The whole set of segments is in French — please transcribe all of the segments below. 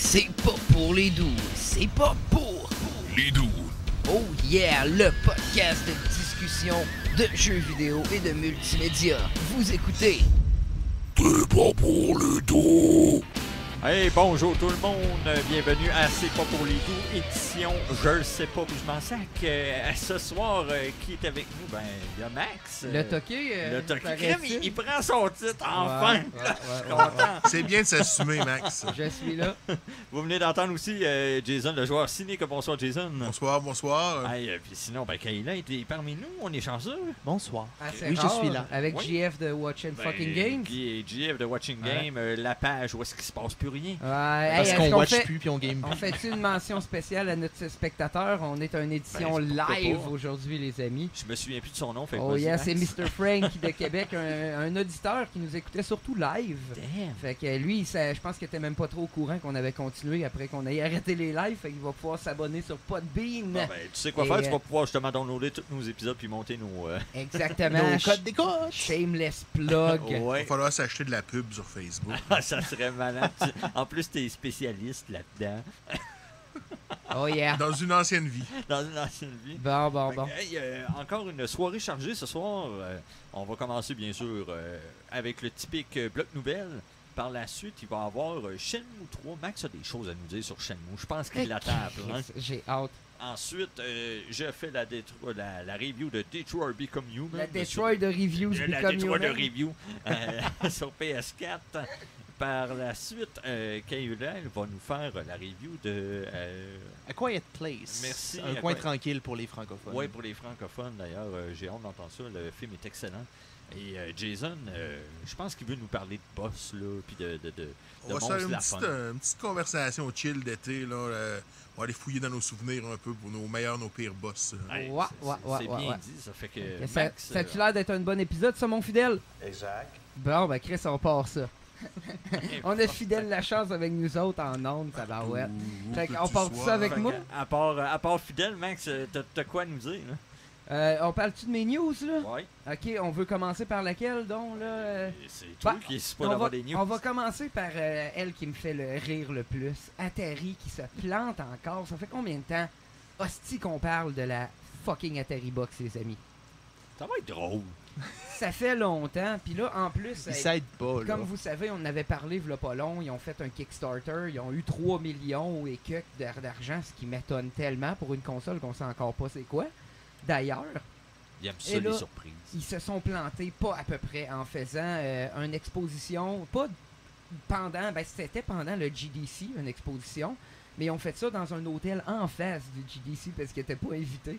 C'est pas pour les doux, c'est pas pour Les doux. Oh yeah, le podcast de discussion de jeux vidéo et de multimédia. Vous écoutez T'es pas pour les doux. Hey, bonjour tout le monde, bienvenue à C'est pas pour les doux, édition Je le sais pas, je m'en sac. Euh, ce soir, euh, qui est avec nous? Ben, il y a Max. le euh, toqué. euh, Le Toki paraît-il. Crème, il, il prend son titre, enfin! Ouais, ouais, Je suis ouais, ouais. content. C'est bien de s'assumer, Max. Je suis là. Vous venez d'entendre aussi euh, Jason, le joueur cynique. Bonsoir, Jason. Bonsoir, bonsoir. Hey, euh, puis sinon, ben, Kayla était parmi nous, on est chanceux. Bonsoir. Assez Oui, je suis là. Avec Oui. JF de Watching Ben, Fucking Games. Puis GF de Watching Ouais. Game, euh, la page où est-ce qu'il se passe plus rien. Ouais, Parce hey, qu'on est-ce watch fait- plus puis on game On plus. fait une mention spéciale à notre spectateur? On est une édition Ben, pourquoi live aujourd'hui, les amis. Je me souviens plus de son nom. Fait Oh yeah, c'est Mr. Frank de Québec, un, un auditeur qui nous écoutait surtout live. Damn. Fait que lui, ça- je pense qu'il était même pas trop au courant qu'on avait continué après qu'on ait arrêté les lives. Fait qu'il va pouvoir s'abonner sur Podbean. Bon, ben, tu sais quoi Et, faire, tu euh, vas pouvoir justement downloader tous nos épisodes puis monter nos. euh, Exactement. Nos codes d'écoute. Shameless plug. Il va falloir s'acheter de la pub sur Facebook. Ah, ça serait malade. Tu- en plus, t'es spécialiste là-dedans, Oh yeah. Dans une ancienne vie. dans une ancienne vie. Bon, bon, bon. hey, euh, encore une soirée chargée ce soir. Euh, on va commencer bien sûr euh, avec le typique bloc nouvelle. Par la suite, il va y avoir Shenmue 3. Max a des choses à nous dire sur Shenmue. Je pense qu'il l'attend à plein. J'ai hâte. Ensuite, euh, je fais la, la, la review de Detroit Become Human. La Detroit de Reviews Euh, la Become Detroit de Human. review euh, sur PS4. Par la suite, euh, va nous faire la review de. euh, A Quiet Place. Merci, Un A coin tranquille pour les francophones. ouais, pour les francophones d'ailleurs, euh, j'ai hâte d'entendre ça. Le film est excellent. Et euh, Jason, euh, je pense qu'il veut nous parler de boss, là, puis de, de, de, On de va se faire une petite, fun. euh, une petite conversation chill d'été. là. euh, on va aller fouiller dans nos souvenirs un peu pour nos meilleurs, nos pires boss. Hey, Ouais, c'est- ouais, c'est- ouais, C'est ouais, bien ouais. dit, ça fait que. Ça, Max, ça a-tu euh, l'air d'être un bon épisode, ça, mon fidèle? Exact. Bon, ben Chris, on part ça. On a fidèle la chance avec nous autres en ondes, ça va ouais. Où Fait tu part ça avec moi? À part, à part Fidèle, Max, euh, t'as quoi à nous dire? Là? Euh, on parle-tu de mes news, là? Ouais. Ok, on veut commencer par laquelle, donc, là? euh? C'est toi Bah, qui es supposé On va, avoir des news. on va commencer par euh, elle qui me fait le rire le plus. Atari qui se plante encore. Ça fait combien de temps? Hostie qu'on parle de la fucking Atari Box, les amis? Ça va être drôle. Ça fait longtemps. Puis là, en plus, Ils s'aident pas, là. comme vous savez, on en avait parlé v'là pas long. Ils ont fait un Kickstarter. Ils ont eu 3 millions et quelques d'ar- d'argent, ce qui m'étonne tellement pour une console qu'on sait encore pas c'est quoi. D'ailleurs, Il ça, les surprises. ils se sont plantés pas à peu près en faisant euh, une exposition, pas pendant, ben c'était pendant le GDC, une exposition, mais ils ont fait ça dans un hôtel en face du GDC parce qu'ils n'étaient pas invités.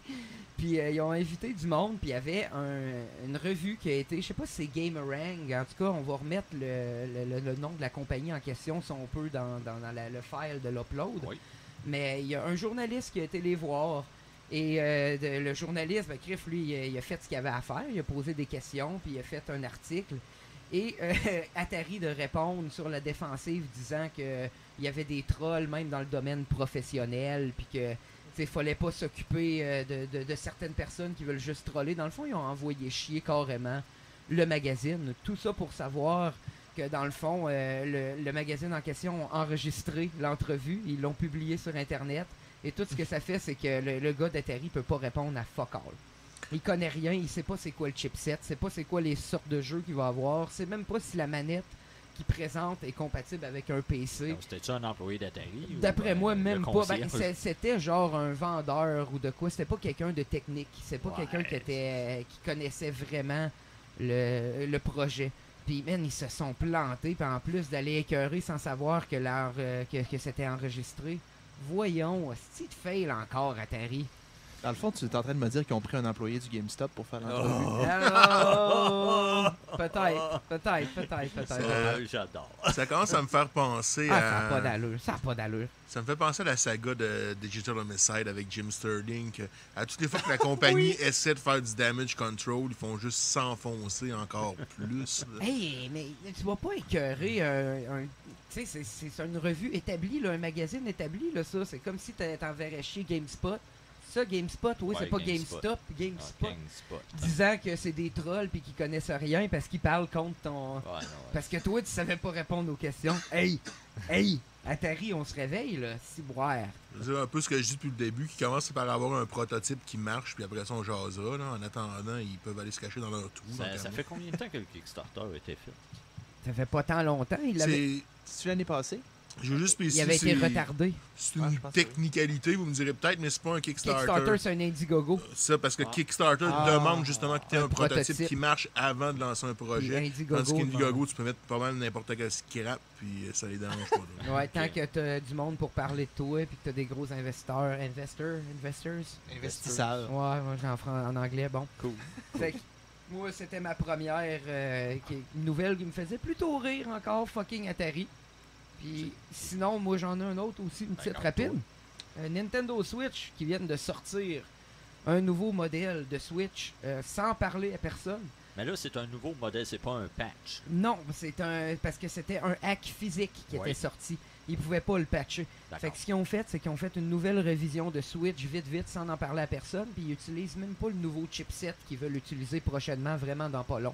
Puis euh, ils ont invité du monde, puis il y avait un- une revue qui a été, je sais pas si c'est Gamerang, en tout cas on va remettre le, le- nom de la compagnie en question si on peut dans, dans- dans la- le file de l'upload. Oui. Mais il y a un journaliste qui a été les voir. Et euh, de- le journaliste, ben, Criff, lui, il a, il a fait ce qu'il avait à faire. Il a posé des questions, puis il a fait un article. Et euh, Atari de répondre sur la défensive, disant que il y avait des trolls même dans le domaine professionnel, puis que il fallait pas s'occuper euh, de, certaines personnes qui veulent juste troller. Dans le fond, ils ont envoyé chier carrément le magazine. Tout ça pour savoir que dans le fond, euh, le, magazine en question a enregistré l'entrevue, ils l'ont publié sur Internet. Et tout ce que ça fait, c'est que le, le gars d'Atari peut pas répondre à fuck all. Il connaît rien, il sait pas c'est quoi le chipset, sait pas c'est quoi les sortes de jeux qu'il va avoir, sait même pas si la manette qu'il présente est compatible avec un PC. C'était-tu un employé d'Atari? ou, D'après euh, moi, même pas. Ben, c'était genre un vendeur ou de quoi. C'était pas quelqu'un de technique. C'est pas Ouais. quelqu'un qui était qui connaissait vraiment le, le projet. Puis, man, ils se sont plantés. Puis, en plus d'aller écœurer sans savoir que, leur, euh, que, que c'était enregistré. Voyons, si tu fail encore, Atari. Dans le fond, tu es en train de me dire qu'ils ont pris un employé du GameStop pour faire l'entrevue. Oh, peut-être, peut-être, peut-être, peut-être. J'adore. Ça commence à me faire penser Ah, ça n'a pas d'allure. Ça n'a pas d'allure. Ça me fait penser à la saga de Digital Homicide avec Jim Sterling. que à toutes les fois que la compagnie essaie de faire du damage control, ils font juste s'enfoncer encore plus. Hey, mais tu vas pas écœurer un. un- tu sais, c'est- une revue établie, là, un magazine établi, là, ça. C'est comme si t'a- t'enverrais chier GameSpot. Ça, GameSpot, oui, Ouais, c'est pas GameSpot. GameStop, Ah, GameSpot. GameSpot. Disant que c'est des trolls puis qu'ils connaissent rien parce qu'ils parlent contre ton. Ouais, non, ouais. Parce que toi, tu savais pas répondre aux questions. Hey! Hey! Atari, on se réveille, là, si boire. Je veux dire, un peu ce que je dis depuis le début, qui commence par avoir un prototype qui marche, puis après ça, on jasera. Là. En attendant, ils peuvent aller se cacher dans leur trou. Ça, ça fait combien de temps que le Kickstarter a été fait? Ça fait pas tant longtemps. Il, l'avait- C'est- C'est l'année passée? Je veux juste il avait été c'est- retardé. C'est une technicalité, vous me direz peut-être, mais c'est pas un Kickstarter. Kickstarter, c'est un Indiegogo. Ça, parce que Ah. Kickstarter Ah. demande justement que tu aies Un un, prototype, prototype. qui marche avant de lancer un projet. Indiegogo. Tandis qu'Indiegogo, tu peux mettre pas mal n'importe quel scrap, puis euh, ça les dérange pas. Ouais, tant que t'as du monde pour parler de toi, puis que t'as des gros investisseurs, investors, investors? Investisseur. Ouais, moi j'en fran- en anglais, bon. Cool. Fait que moi, c'était ma première euh, qui- nouvelle qui me faisait plutôt rire encore, fucking Atari. Puis sinon, moi j'en ai un autre aussi, une petite rapide. toi. Euh, Nintendo Switch qui viennent de sortir un nouveau modèle de Switch euh, sans parler à personne. Mais là, c'est un nouveau modèle, c'est pas un patch. Non, c'est un parce que c'était un hack physique qui Ouais. était sorti. Ils pouvaient pas le patcher. Fait que ce qu'ils ont fait, c'est qu'ils ont fait une nouvelle révision de Switch vite vite sans en parler à personne, puis ils utilisent même pas le nouveau chipset qu'ils veulent utiliser prochainement vraiment dans pas long.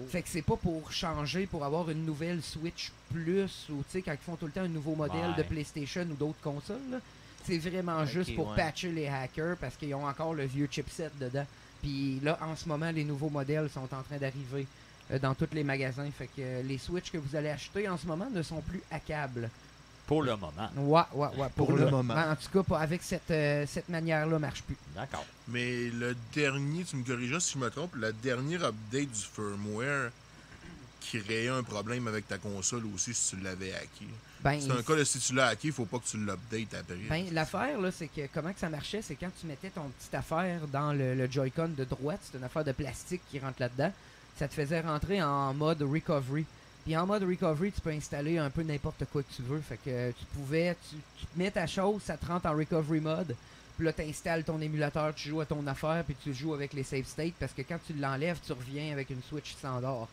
Oh. Fait que c'est pas pour changer, pour avoir une nouvelle Switch Plus ou tu sais quand ils font tout le temps un nouveau modèle Ouais. de PlayStation ou d'autres consoles. C'est vraiment juste pour ouais. patcher les hackers parce qu'ils ont encore le vieux chipset dedans. Puis là, en ce moment, les nouveaux modèles sont en train d'arriver euh, dans tous les magasins. Fait que euh, les Switch que vous allez acheter en ce moment ne sont plus hackables. Pour le moment. Ouais, ouais, ouais. Pour, Pour le moment. En tout cas, pas avec cette, euh, cette manière-là, marche plus. D'accord. Mais le dernier, tu me corrigeras si je me trompe, la dernière update du firmware créait un problème avec ta console aussi si tu l'avais hacké. Ben, C'est un cas de si tu l'as hacké, il faut pas que tu l'updates après. Ben, l'affaire, là, c'est que comment que ça marchait, c'est quand tu mettais ton petite affaire dans le, le Joy-Con de droite, c'est une affaire de plastique qui rentre là-dedans, ça te faisait rentrer en mode recovery. Puis en mode recovery, tu peux installer un peu n'importe quoi que tu veux. Fait que tu pouvais, tu, tu te mets ta chose, ça te rentre en recovery mode. Puis là, tu installes ton émulateur, tu joues à ton affaire, puis tu joues avec les save states. Parce que quand tu l'enlèves, tu reviens avec une Switch standard.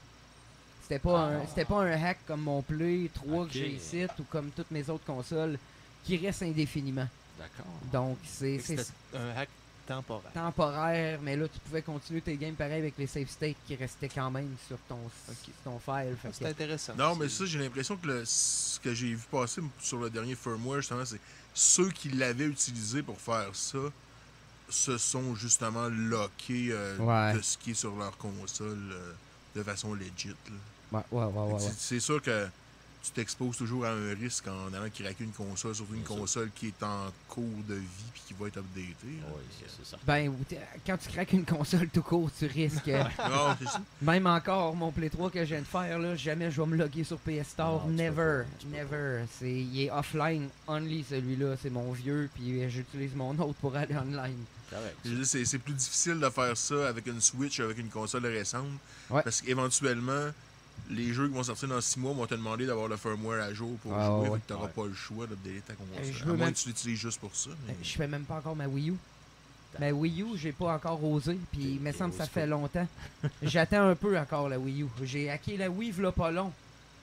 C'était pas, un, c'était pas un hack comme mon Play 3 Ok. que j'ai ici ou comme toutes mes autres consoles qui reste indéfiniment. D'accord. Donc, c'est c'est un hack temporaire. temporaire, mais là, tu pouvais continuer tes games pareil avec les save states qui restaient quand même sur ton, ton file. Fait C'est intéressant. Non, mais ça, j'ai l'impression que le- ce que j'ai vu passer sur le dernier firmware, justement, c'est ceux qui l'avaient utilisé pour faire ça se sont justement lockés euh, Ouais. de ce qui est sur leur console euh, de façon legit. Ouais, ouais, ouais, ouais, C'est sûr que tu t'exposes toujours à un risque en allant craquer une console, surtout une console qui est en cours de vie puis qui va être updatée. Oui, c'est ça. Ben, quand tu craques une console tout court, tu risques. Non, c'est ça. même encore, mon Play 3 que je viens de faire, là, jamais je vais me loguer sur PS Store. Non, never. never. C'est, il est offline only celui-là. C'est mon vieux, puis euh, j'utilise mon autre pour aller online. C'est c'est plus difficile de faire ça avec une Switch, avec une console récente. Ouais. Parce qu'éventuellement, les jeux qui vont sortir dans 6 mois vont te demander d'avoir le firmware à jour pour Ah, jouer. ouais. t'auras Ouais. pas le choix d'updater ta console. Euh, à moins même- que tu l'utilises juste pour ça. mais- Euh, Je fais même pas encore ma Wii U. Ma Wii U, j'ai pas encore osé, puis il me semble que ça fait longtemps. J'attends un peu encore la Wii U. J'ai hacké la Wii v'là pas long.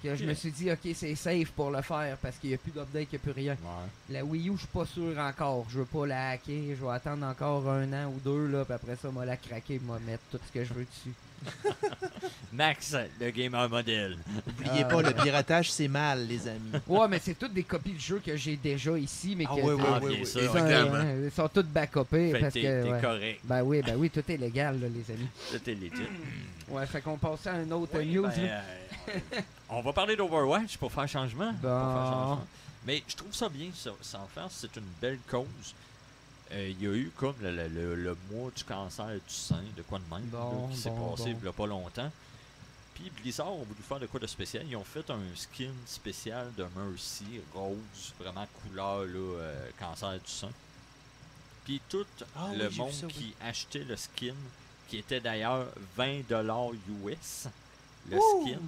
Que je me suis dit, ok, c'est safe pour le faire parce qu'il n'y a plus d'update, il n'y a plus rien. Ouais. La Wii U, je suis pas sûr encore. Je veux pas la hacker. Je vais attendre encore un an ou deux, là, puis après ça, moi la craquer, moi mettre tout ce que je veux dessus. Max, le gamer modèle. N'oubliez pas, le piratage, c'est mal, les amis. Ouais, mais c'est toutes des copies de jeux que j'ai déjà ici, mais Ah que ouais, t'es- ouais, Ah, ils sont, euh, sont toutes backupées Fait parce que que. t'es ouais. correct. Ben oui, ben oui, tout est légal, là, les amis. C'était legit. Ouais, fait qu'on passe à un autre Oui, news. ben, euh, on va parler d'Overwatch pour faire changement. Pour faire changement. Mais je trouve ça bien, ça, sans faire. C'est une belle cause. Euh, Il y a eu comme le, le- le- le mois du cancer du sein, de quoi de même, Bon, là, qui s'est bon, passé bon. il y a pas longtemps. Puis Blizzard ont voulu faire de quoi de spécial? Ils ont fait un skin spécial de Mercy, rose, vraiment couleur là, euh, cancer du sein. Puis tout Ah le monde ça, oui. qui achetait le skin, qui était d'ailleurs 20$ US, le Ouh! skin,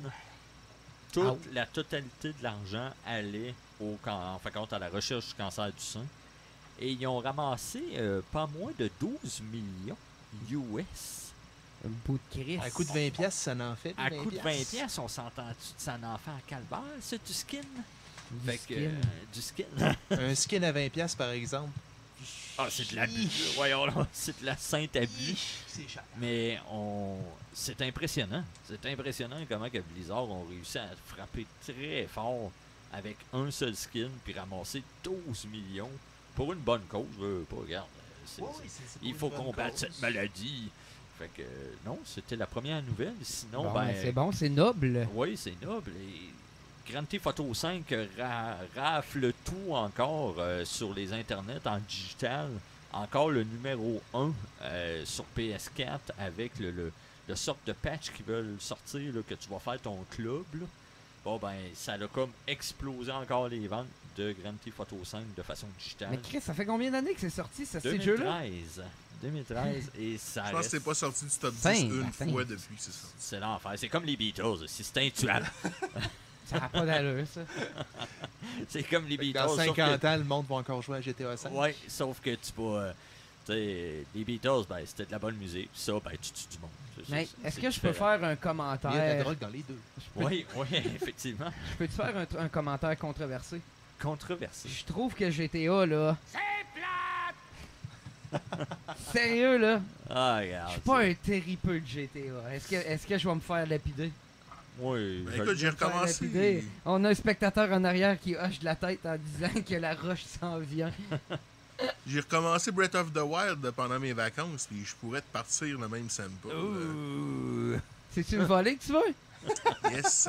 toute Ah. la totalité de l'argent allait au, en fin de compte à la recherche du cancer du sein. Et ils ont ramassé euh, pas moins de 12 millions US. Un bout de Christ. À coup de 20 pièces, ça n'en fait. À coup de 20 piastres. pièces, on s'entend-tu de ça en fait un calvaire, c'est du skin? Du Fait que, skin. euh, du skin. Un skin à 20 pièces, par exemple. Ah, c'est de l'abus. Voyons là, c'est de la sainte abus. C'est cher. Mais on, c'est impressionnant. C'est impressionnant comment que Blizzard ont réussi à frapper très fort avec un seul skin puis ramasser 12 millions pour une bonne cause. Je veux pas, regarde. il faut combattre cette maladie. Fait que euh, non, c'était la première nouvelle. Sinon, Bon, ben, c'est bon, c'est noble. oui, c'est noble. Et Grand Theft Auto 5 ra- rafle tout encore euh, sur les internets en digital. Encore le numéro 1 euh, sur PS4 avec le, le, le sorte de patch qui veulent sortir, là, que tu vas faire ton club. là. Bon, ben, ça a comme explosé encore les ventes de Grand Theft Auto 5 de façon digitale. Mais Chris, ça fait combien d'années que c'est sorti, ça, ce jeu-là? 2013. 2013. et ça Je pense que reste- c'est pas sorti du top 10 Fin, une fin. fois depuis que c'est sorti. C'est l'enfer. C'est comme les Beatles. C'est c'est intuable. Ça n'a pas d'allure, ça. c'est comme les Beatles. Dans sauf que- 50 ans, le monde va encore jouer à GTA 5. Ouais, sauf que tu peux. euh, les Beatles, ben, c'était de la bonne musique. Ça, ben, tu tues du monde. Mais est-ce que je peux faire un Il y a de la commentaire? drogue dans les deux. Oui, oui, effectivement. Je peux-tu faire un, un commentaire controversé? Controversé. Je trouve que GTA, là... Sérieux, là? Ah, Je suis pas un terrible de GTA. Est-ce que, est que je vais me faire lapider? Oui, Ben, écoute, j'ai recommencé. On a un spectateur en arrière qui hoche de la tête en disant que la roche s'en vient. J'ai recommencé Breath of the Wild pendant mes vacances, puis je pourrais te partir le même sample. Ouh. C'est-tu une volée que tu veux? Yes.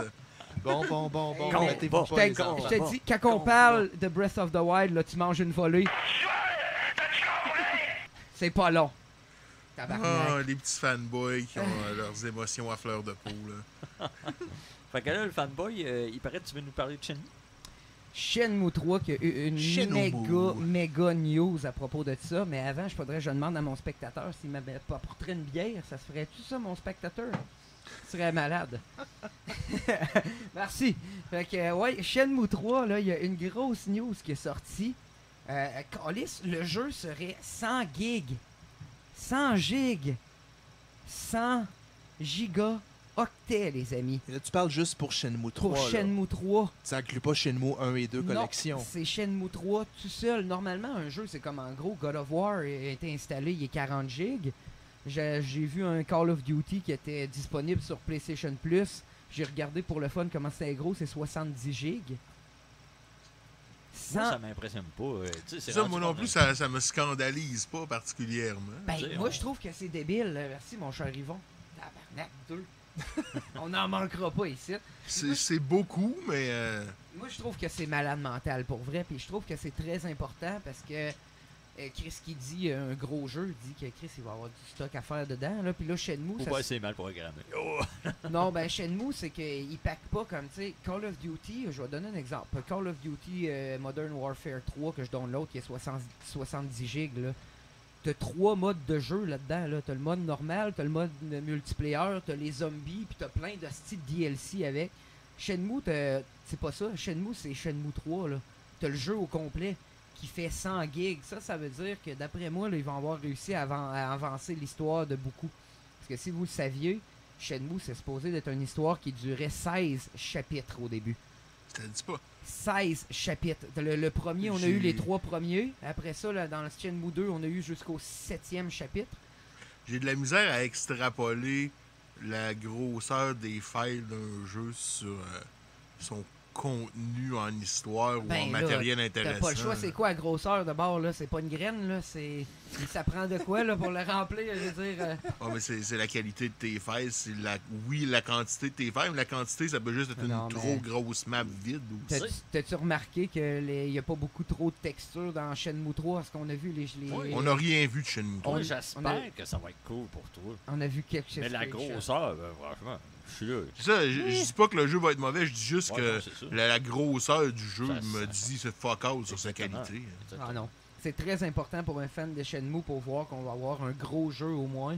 Bon, bon, bon, bon. Con, mettez-vous bon, pas Je t'ai dit, quand on parle de Breath of the Wild, là, tu manges une volée. C'est pas long. Ah, les petits fanboys qui ont euh, leurs émotions à fleur de peau. Là. Fait que là, le fanboy, euh, il paraît que tu veux nous parler de Shenmue. Shenmue 3 qui a eu une Shenmue. méga, méga news à propos de ça. Mais avant, je faudrait, je demande à mon spectateur s'il m'avait pas apporté une bière. Ça se ferait tout ça, mon spectateur? Il serait malade. Merci. Fait que, ouais, Shenmue 3, là, il y a une grosse news qui est sortie. Euh, le jeu serait 100 gigs. 100 gigs. 100 gigas octets, les amis. Et là, tu parles juste pour Shenmue 3. Pour là. Shenmue 3. Ça inclut pas Shenmue 1 et 2 Non, collection. c'est Shenmue 3 tout seul. Normalement, un jeu, c'est comme en gros, God of War a été installé, il est 40 gigs. J'ai vu un Call of Duty qui était disponible sur PlayStation Plus. J'ai regardé pour le fun comment c'était gros, c'est 70 gigs. Moi, 100 ça m'impressionne pas. euh, Ça, moi non plus, ça, ça me scandalise pas particulièrement. Ben, moi, on- je trouve que c'est débile. Merci, mon cher Yvon. Tabarnak, deux. On n'en manquera pas ici. C'est c'est beaucoup, mais euh, Moi, je trouve que c'est malade mental pour vrai. Puis je trouve que c'est très important parce que euh, Chris qui dit euh, un gros jeu, dit que Chris, il va avoir du stock à faire dedans. Là. Puis là, Shenmue, Faut ça assez mal programmé. Oh! non, ben Shenmue, c'est qu'il pack pas comme, tu sais, Call of Duty, je vais donner un exemple. Call of Duty euh, Modern Warfare 3 que je donne l'autre qui est 60 70 gigs, là. T'as trois modes de jeu là-dedans, là. T'as le mode normal, t'as le mode multiplayer, t'as les zombies, puis t'as plein de styles DLC avec. Shenmue, c'est pas ça. Shenmue, c'est Shenmue 3, là. T'as le jeu au complet qui fait 100 gigs. Ça, ça veut dire que d'après moi, ils vont avoir réussi à, à avancer l'histoire de beaucoup. Parce que si vous le saviez, Shenmue, c'est supposé d'être une histoire qui durait 16 chapitres au début. Je te dis pas. 16 chapitres. Le, le premier, on a eu les trois premiers. Après ça, là, dans le Shenmue 2, on a eu jusqu'au septième chapitre. J'ai de la misère à extrapoler la grosseur des failles d'un jeu sur euh, son contenu en histoire ou Ben en là, matériel T'as intéressant. pas le choix, c'est quoi la grosseur de bord, là? C'est pas une graine, là? C'est... Ça prend de quoi, là, pour le remplir, je veux dire... euh, Ah, mais c'est c'est la qualité de tes. C'est la, oui, la quantité de tes failles, mais la quantité, ça peut juste être Non, une mais- trop grosse map vide. T'as-tu remarqué qu'il n'y a pas beaucoup trop de textures dans Shenmue 3? Est-ce qu'on a vu les... les- Oui. On n'a rien vu de Shenmue 3. On- Moi, j'espère a- que ça va être cool pour toi. On a vu quelque chose. Mais la grosseur, ben, franchement, je suis là. C'est ça, je, je dis pas que le jeu va être mauvais, je dis juste Ouais, que non, c'est ça. la, la grosseur du jeu Ça- me ça- dit c'est fuck out sur sa Exactement. qualité. Ah non. C'est très important pour un fan de Shenmue pour voir qu'on va avoir un gros jeu au moins.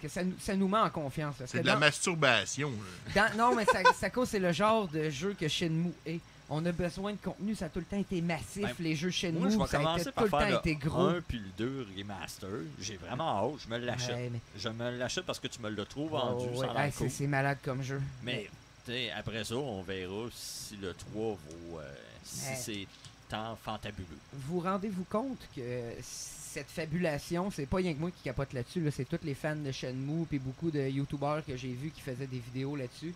Parce que ça, nous- ça nous met en confiance. Parce C'est que de la dans- masturbation. là. dans- non, mais ça, ça cause c'est le genre de jeu que Shenmue est. On a besoin de contenu, ça a tout le temps été massif. Ben, les jeux Shenmue, Moi, je vais ça a tout le temps été le gros. 1 puis le 2 remaster. J'ai vraiment hâte, je me l'achète. Ouais, mais- Je me l'achète parce que tu me l'as trop vendu. Oh, ouais. Hey, cool. c'est, malade comme jeu. Mais après ça, on verra si le 3 vaut. euh, si Ouais. c'est tant fantabuleux. Vous rendez-vous compte que cette fabulation, c'est pas rien que moi qui capote là-dessus, là, c'est tous les fans de Shenmue puis beaucoup de youtubeurs que j'ai vus qui faisaient des vidéos là-dessus.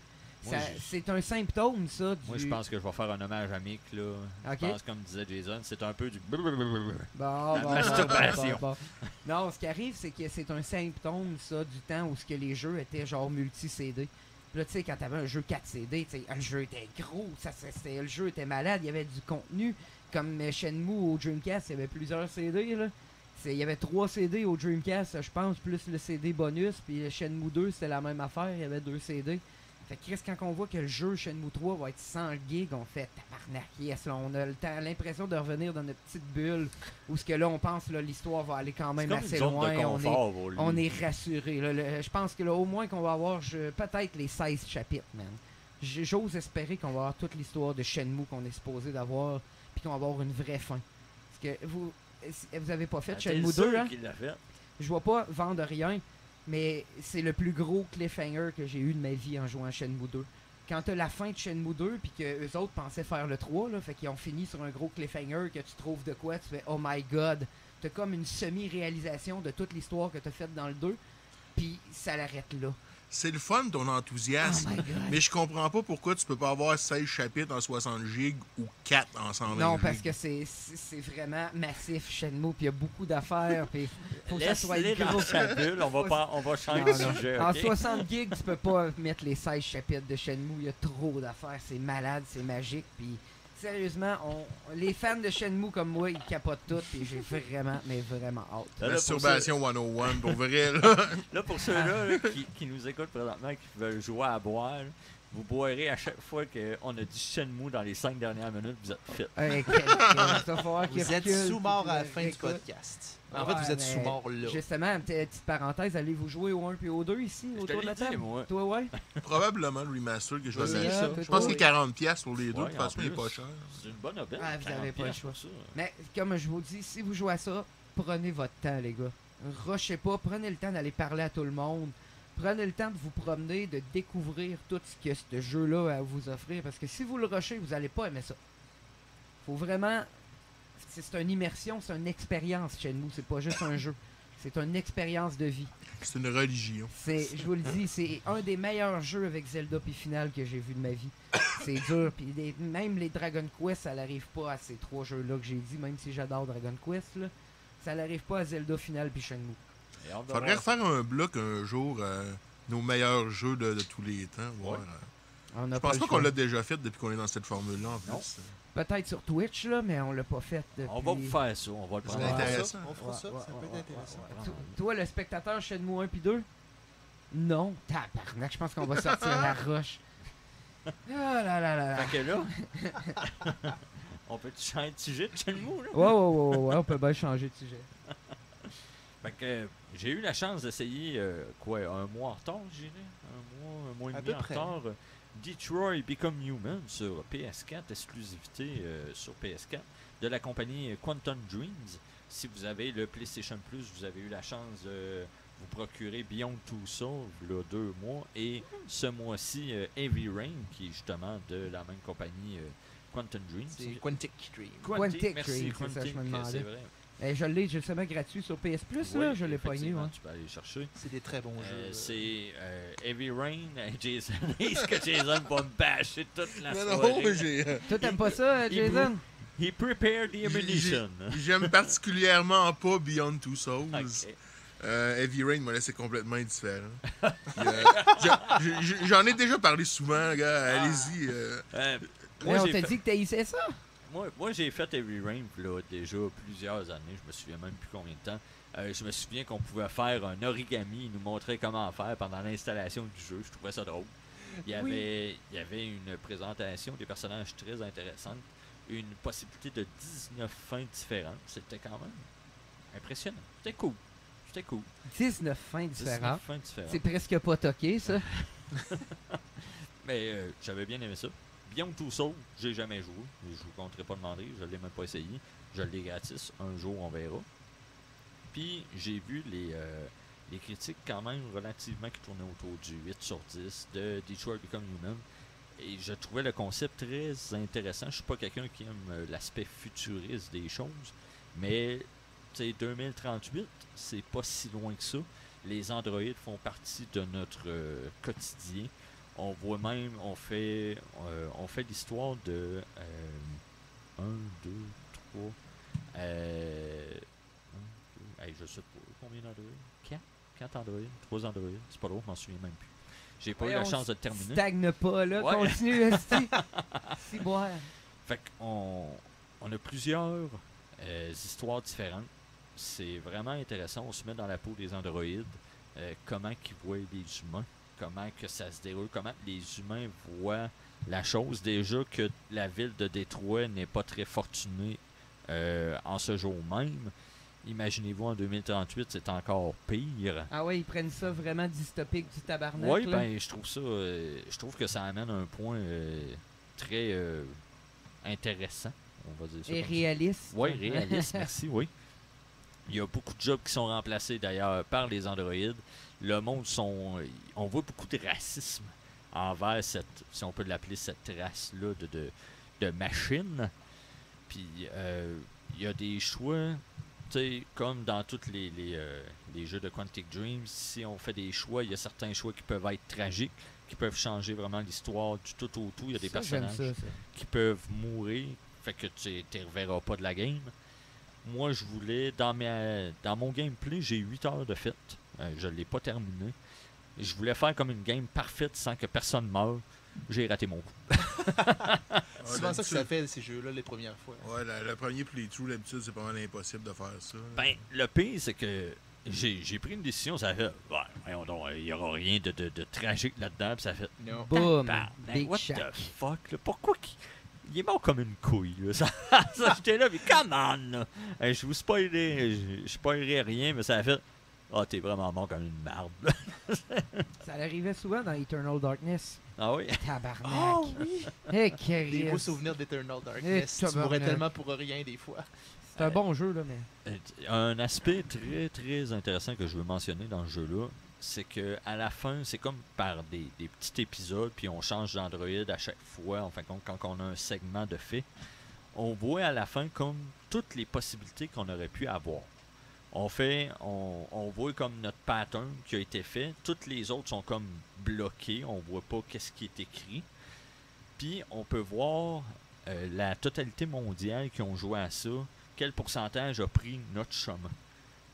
C'est un symptôme, ça. Du... Moi, je pense que je vais faire un hommage à Mick, là. Ok. Je pense, comme disait Jason, c'est un peu du... Bon, La bon, masturbation. bon. Non, ce qui arrive, c'est que c'est un symptôme, ça, du temps où ce que les jeux étaient genre multi-CD. Puis là, tu sais, quand t'avais un jeu 4 CD, le jeu était gros, ça, c'était- le jeu était malade, il y avait du contenu. Comme Shenmue au Dreamcast, il y avait plusieurs CD, là. Il y avait 3 CD au Dreamcast, je pense, plus le CD bonus. Puis Shenmue 2, c'était la même affaire, il y avait 2 CD. Fait que Chris, quand on voit que le jeu Shenmue 3 va être 100 gigs, on fait tabarnak, yes, là, on a l'impression de revenir dans notre petite bulle où ce que là, on pense là l'histoire va aller quand même assez loin. on est, on rassuré. je pense que là, au moins qu'on va avoir peut-être les 16 chapitres, man. J'ose espérer qu'on va avoir toute l'histoire de Shenmue qu'on est supposé d'avoir, puis qu'on va avoir une vraie fin. Parce que vous, vous avez pas fait Ah, Shenmue le 2, seul hein? Je vois pas vendre rien, mais c'est le plus gros cliffhanger que j'ai eu de ma vie en jouant à Shenmue 2. Quand t'as la fin de Shenmue 2, puis que eux autres pensaient faire le 3, là, fait qu'ils ont fini sur un gros cliffhanger, que tu trouves de quoi, tu fais « Oh my God ». T'as comme une semi-réalisation de toute l'histoire que t'as faite dans le 2, puis ça l'arrête là. C'est le fun, ton Oh enthousiasme. God. mais je comprends pas pourquoi tu peux pas avoir 16 chapitres en 60 gigs ou 4 en 120 Non, gigs. parce que c'est vraiment massif Shenmue, puis il y a beaucoup d'affaires, puis faut que ça soit gros. bulle, on va, pas, on va changer Non, de sujet, En ok? 60 gigs, tu peux pas mettre les 16 chapitres de Shenmue. Il y a trop d'affaires. C'est malade, c'est magique. Puis sérieusement, on, les fans de Shenmue comme moi, ils capotent tout. Et j'ai vraiment, mais vraiment hâte. Là, là, pour Masturbation 101, pour vrai, là. Là, pour ceux-là là, qui, qui nous écoutent présentement, qui veulent jouer à boire, là, vous boirez à chaque fois qu'on a dit Shenmue dans les 5 dernières minutes, vous êtes fit. Vous êtes sous-mort à la fin du podcast. En Ouais, fait, vous êtes sous-mort là. Justement, petite petite parenthèse, allez-vous jouer au 1 puis au 2 ici, Je autour de la dit, table? moi. Toi, ouais? Probablement le remaster que je vais essayer. ça. Je pense qu'il Oui. est 40$ piastres pour les deux. Ouais, de toute façon, en il est plus. pas cher. C'est une bonne aubaine. Ah, vous avez 40 pas le choix. Mais comme je vous dis, si vous jouez à ça, prenez votre temps, les gars. Rushez pas, prenez le temps d'aller parler à tout le monde. Prenez le temps de vous promener, de découvrir tout ce que ce jeu-là a à vous offrir. Parce que si vous le rushez, vous allez pas aimer ça. Faut vraiment. C'est c'est une immersion, c'est une expérience chez nous. C'est pas juste un jeu. C'est une expérience de vie. C'est une religion. C'est, je vous le dis, c'est un des meilleurs jeux avec Zelda puis Final que j'ai vu de ma vie. C'est dur, puis les- même les Dragon Quest, ça n'arrive pas à ces trois jeux-là que j'ai dit, même si j'adore Dragon Quest, là, ça n'arrive pas à Zelda Final puis Shenmue. Faudrait refaire un bloc un jour, euh, nos meilleurs jeux de, de tous les temps. voir, Ouais. euh. On n'a Je pense pas qu'on l'a déjà fait depuis qu'on est dans cette formule-là en Non. plus. Peut-être sur Twitch, là, mais on l'a pas fait depuis... On va vous faire ça, on va le C'est prendre. intéressant. On fera Ouais, ça, ouais, ça ouais, peut être ouais, intéressant. ouais, ouais. To- Toi, le spectateur Shenmue 1 puis 2 Non. Tabarnak, je pense qu'on va sortir la roche. Ah là là là là. Fait que là, on peut changer de sujet de Shenmue, là? Ouais, ouais, ouais, ouais, ouais, on peut bien changer de sujet. Fait que j'ai eu la chance d'essayer, euh, quoi, un mois en retard, je dirais? Un mois, un mois et demi en retard. euh, Detroit Become Human sur PS4, exclusivité euh, sur PS4, de la compagnie Quantum Dreams. Si vous avez le PlayStation Plus, vous avez eu la chance de vous procurer Beyond Two Souls, là, deux mois, et ce mois-ci, euh, Heavy Rain, qui est justement de la même compagnie euh, Quantum Dreams. C'est Quantic Dream. Quantic merci, Dream, Quantic, demandais. c'est vrai. Eh, je l'ai justement gratuit sur PS Plus, là, je l'ai pogné, ouais. Tu peux aller chercher. C'est des très bons Euh, jeux. c'est euh, Heavy Rain, euh, Jason. Est-ce que Jason va me bâcher toute la Non, non, soirée? mais j'ai. euh, Toi, t'aimes pas ça, Il Jason? He prepared the ammunition. J'aime particulièrement pas Beyond Two Souls. Euh, Heavy Rain m'a laissé complètement indifférent. Euh, J'en ai déjà parlé souvent, gars. Allez-y. euh. Euh, Mais moi, on t'a fait, dit que t'haïssais ça? Moi, moi, j'ai fait Heavy Rain là, déjà plusieurs années. Je me souviens même plus combien de temps. Euh, je me souviens qu'on pouvait faire un origami. Il nous montrait comment faire pendant l'installation du jeu. Je trouvais ça drôle. Il y Oui. avait, il y avait une présentation des personnages très intéressante. Une possibilité de 19 fins différentes. C'était quand même impressionnant. C'était cool. C'était cool. 19 fins 19 différentes. différentes. C'est presque pas toqué, ça. Mais euh, j'avais bien aimé ça. Two Souls, j'ai jamais joué. Je vous compterai pas demander. Je l'ai même pas essayé. Je l'ai gratis. Un jour, on verra. Puis, j'ai vu les, euh, les critiques quand même relativement qui tournaient autour du 8 sur 10 de Detroit Become Human. Et je trouvais le concept très intéressant. Je suis pas quelqu'un qui aime euh, l'aspect futuriste des choses. Mais, tu sais, 2038, c'est pas si loin que ça. Les androïdes font partie de notre euh, quotidien On voit même, on fait, euh, on fait l'histoire de 1, 2, 3, euh, un, deux, hey, je sais pas combien d'Android 4 4 Android? 3 Android? C'est pas drôle, je m'en souviens même plus. J'ai pas eu la chance de terminer. Stagne pas, là. Ouais. Continue. Si, boire. Fait qu'on on a plusieurs euh, histoires différentes. C'est vraiment intéressant. On se met dans la peau des androïdes. euh, comment qu'ils voient les humains. Comment que ça se déroule. Comment les humains voient la chose. Déjà que la ville de Détroit n'est pas très fortunée euh, en ce jour même. Imaginez-vous en 2038, c'est encore pire. Ah ouais, ils prennent ça vraiment dystopique du tabarnak. Oui, ben je trouve ça. euh, je trouve que ça amène un point euh, très intéressant. On va dire ça. Et réaliste. Oui, réaliste, merci, oui. Il y a beaucoup de jobs qui sont remplacés d'ailleurs par les androïdes. Le monde sont. On voit beaucoup de racisme envers cette, si on peut l'appeler cette race-là de, de, de machines. Puis euh, il y a des choix, tu sais, comme dans tous les, les, euh, les jeux de Quantic Dreams, si on fait des choix, il y a certains choix qui peuvent être tragiques, qui peuvent changer vraiment l'histoire du tout au tout. Il y a des Ça, personnages ça, ça. qui peuvent mourir, fait que tu ne reverras pas de la game. Moi, je voulais, dans, ma, dans mon gameplay, j'ai 8 heures de fête. Euh, je ne l'ai pas terminé. Je voulais faire comme une game parfaite sans que personne meure. J'ai raté mon coup. C'est souvent ça que ça fait, ces jeux-là, les premières fois. Ouais, la- le premier playthrough, d'habitude, c'est pas mal impossible de faire ça. Ben, le pire, c'est que j'ai j'ai pris une décision. Ça fait, ouais, voyons donc, il n'y aura rien de, de, de tragique là-dedans. Puis ça fait. Boum. Big what Shack. the fuck, là? Pourquoi qu'il il est mort comme une couille, là? Ça, ça, j'étais là, mais come on, là. Hey, je vous spoilerai, je, je spoilerai rien, mais ça a fait, ah, t'es vraiment mort comme une merde, là. Ça arrivait souvent dans Eternal Darkness. Ah oui? Tabarnak. Oh oui! Eh, Des Chris. beaux souvenirs d'Eternal Eh, Darkness. tu mourrais tellement pour rien des fois. C'est un bon jeu, là, mais. Euh, Un aspect très, très intéressant que je veux mentionner dans ce jeu-là, c'est que à la fin, c'est comme par des, des petits épisodes, puis on change d'Android à chaque fois, en fin de compte, quand on a un segment de fait, on voit à la fin comme toutes les possibilités qu'on aurait pu avoir. On fait, on, on voit comme notre pattern qui a été fait, toutes les autres sont comme bloquées, on voit pas qu'est-ce qui est écrit. Puis on peut voir euh, la totalité mondiale qui ont joué à ça, quel pourcentage a pris notre chemin,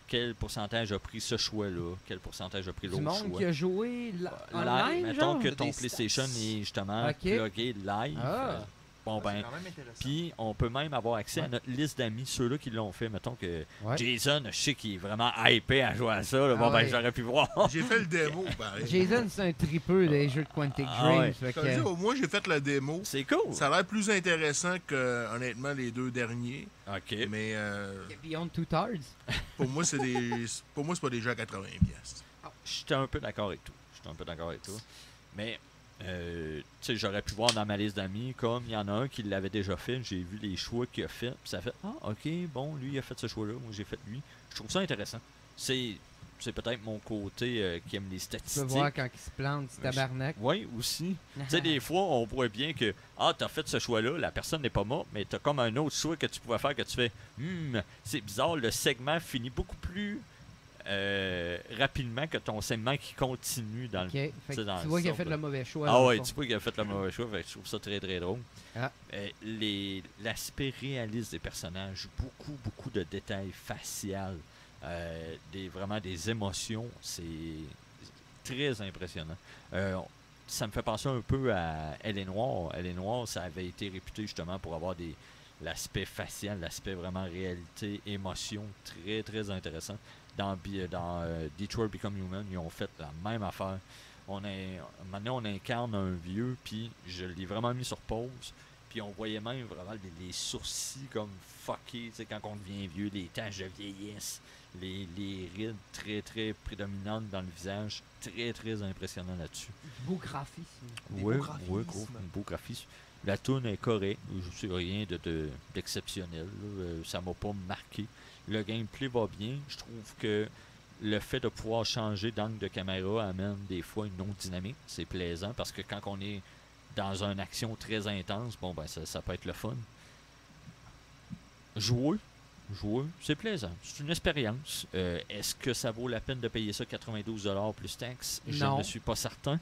quel pourcentage a pris ce choix-là, quel pourcentage a pris Du l'autre monde choix? qui a joué li- Live, mettons genre? que ton stats. PlayStation est justement Ok. plugué live. Ah. Bon C'est ben, quand même intéressant. puis on peut même avoir accès à notre liste d'amis, ceux-là qui l'ont fait. Mettons que Ouais. Jason, je sais qu'il est vraiment hypé à jouer à ça. là. bon Ah ben ouais. j'aurais pu voir. J'ai fait le démo, pareil. Jason, c'est un tripeux des jeux de Quantic Ah Dream. ouais. fait Je te dis, que- au moins, j'ai fait la démo. C'est cool. Ça a l'air plus intéressant que, honnêtement, les deux derniers. Ok. Mais euh, Beyond Two Thirds. pour moi, c'est des, pour moi, c'est pas des jeux à 80 pièces. J'étais un peu d'accord avec toi. J'étais un peu d'accord avec toi. Mais, euh, tu sais, j'aurais pu voir dans ma liste d'amis, comme il y en a un qui l'avait déjà fait, j'ai vu les choix qu'il a fait, puis ça fait Ah, ok, bon, lui, il a fait ce choix-là, moi, j'ai fait lui. Je trouve ça intéressant. C'est. C'est peut-être mon côté euh, qui aime les Tu peux statistiques. voir quand il se plante, ce Ouais, je- tabarnak. Oui, aussi. Tu sais, des fois, on voit bien que, ah, t'as fait ce choix-là, la personne n'est pas morte, mais t'as comme un autre choix que tu pouvais faire que tu fais, hmm, c'est bizarre, le segment finit beaucoup plus euh, rapidement que ton segment qui continue dans le. Fait dans tu vois qu'il a fait le mauvais choix. Ah ouais, tu vois qu'il a fait le mauvais choix, fait que je trouve ça très très drôle. Ah. Euh, L'aspect réaliste des personnages, beaucoup beaucoup de détails faciaux, euh, des, vraiment des émotions, c'est très impressionnant. Ça me fait penser un peu à Elle est Noire. Elle est Noire, ça avait été réputé justement pour avoir des l'aspect facial, l'aspect vraiment réalité, émotion, très très intéressant. Dans, Bi- dans euh, Detroit Become Human, ils ont fait la même affaire. On est, maintenant, on incarne un vieux, puis je l'ai vraiment mis sur pause. Puis on voyait même vraiment les, les sourcils comme fuckés, tu sais, quand on devient vieux, les taches de vieillesse, les, les rides très très prédominantes dans le visage. Très très impressionnant là-dessus. Beau graphisme. Ouais, graphismes. gros, beau graphisme. La toune est correcte, je sais rien de, de- d'exceptionnel. là. Euh, ça m'a pas marqué. Le gameplay va bien. Je trouve que le fait de pouvoir changer d'angle de caméra amène des fois une autre dynamique. C'est plaisant parce que quand on est dans une action très intense, bon ben ça, ça peut être le fun. Jouer, jouer, c'est plaisant. C'est une expérience. Euh, est-ce que ça vaut la peine de payer ça 92$ plus taxes? Je ne suis pas certain.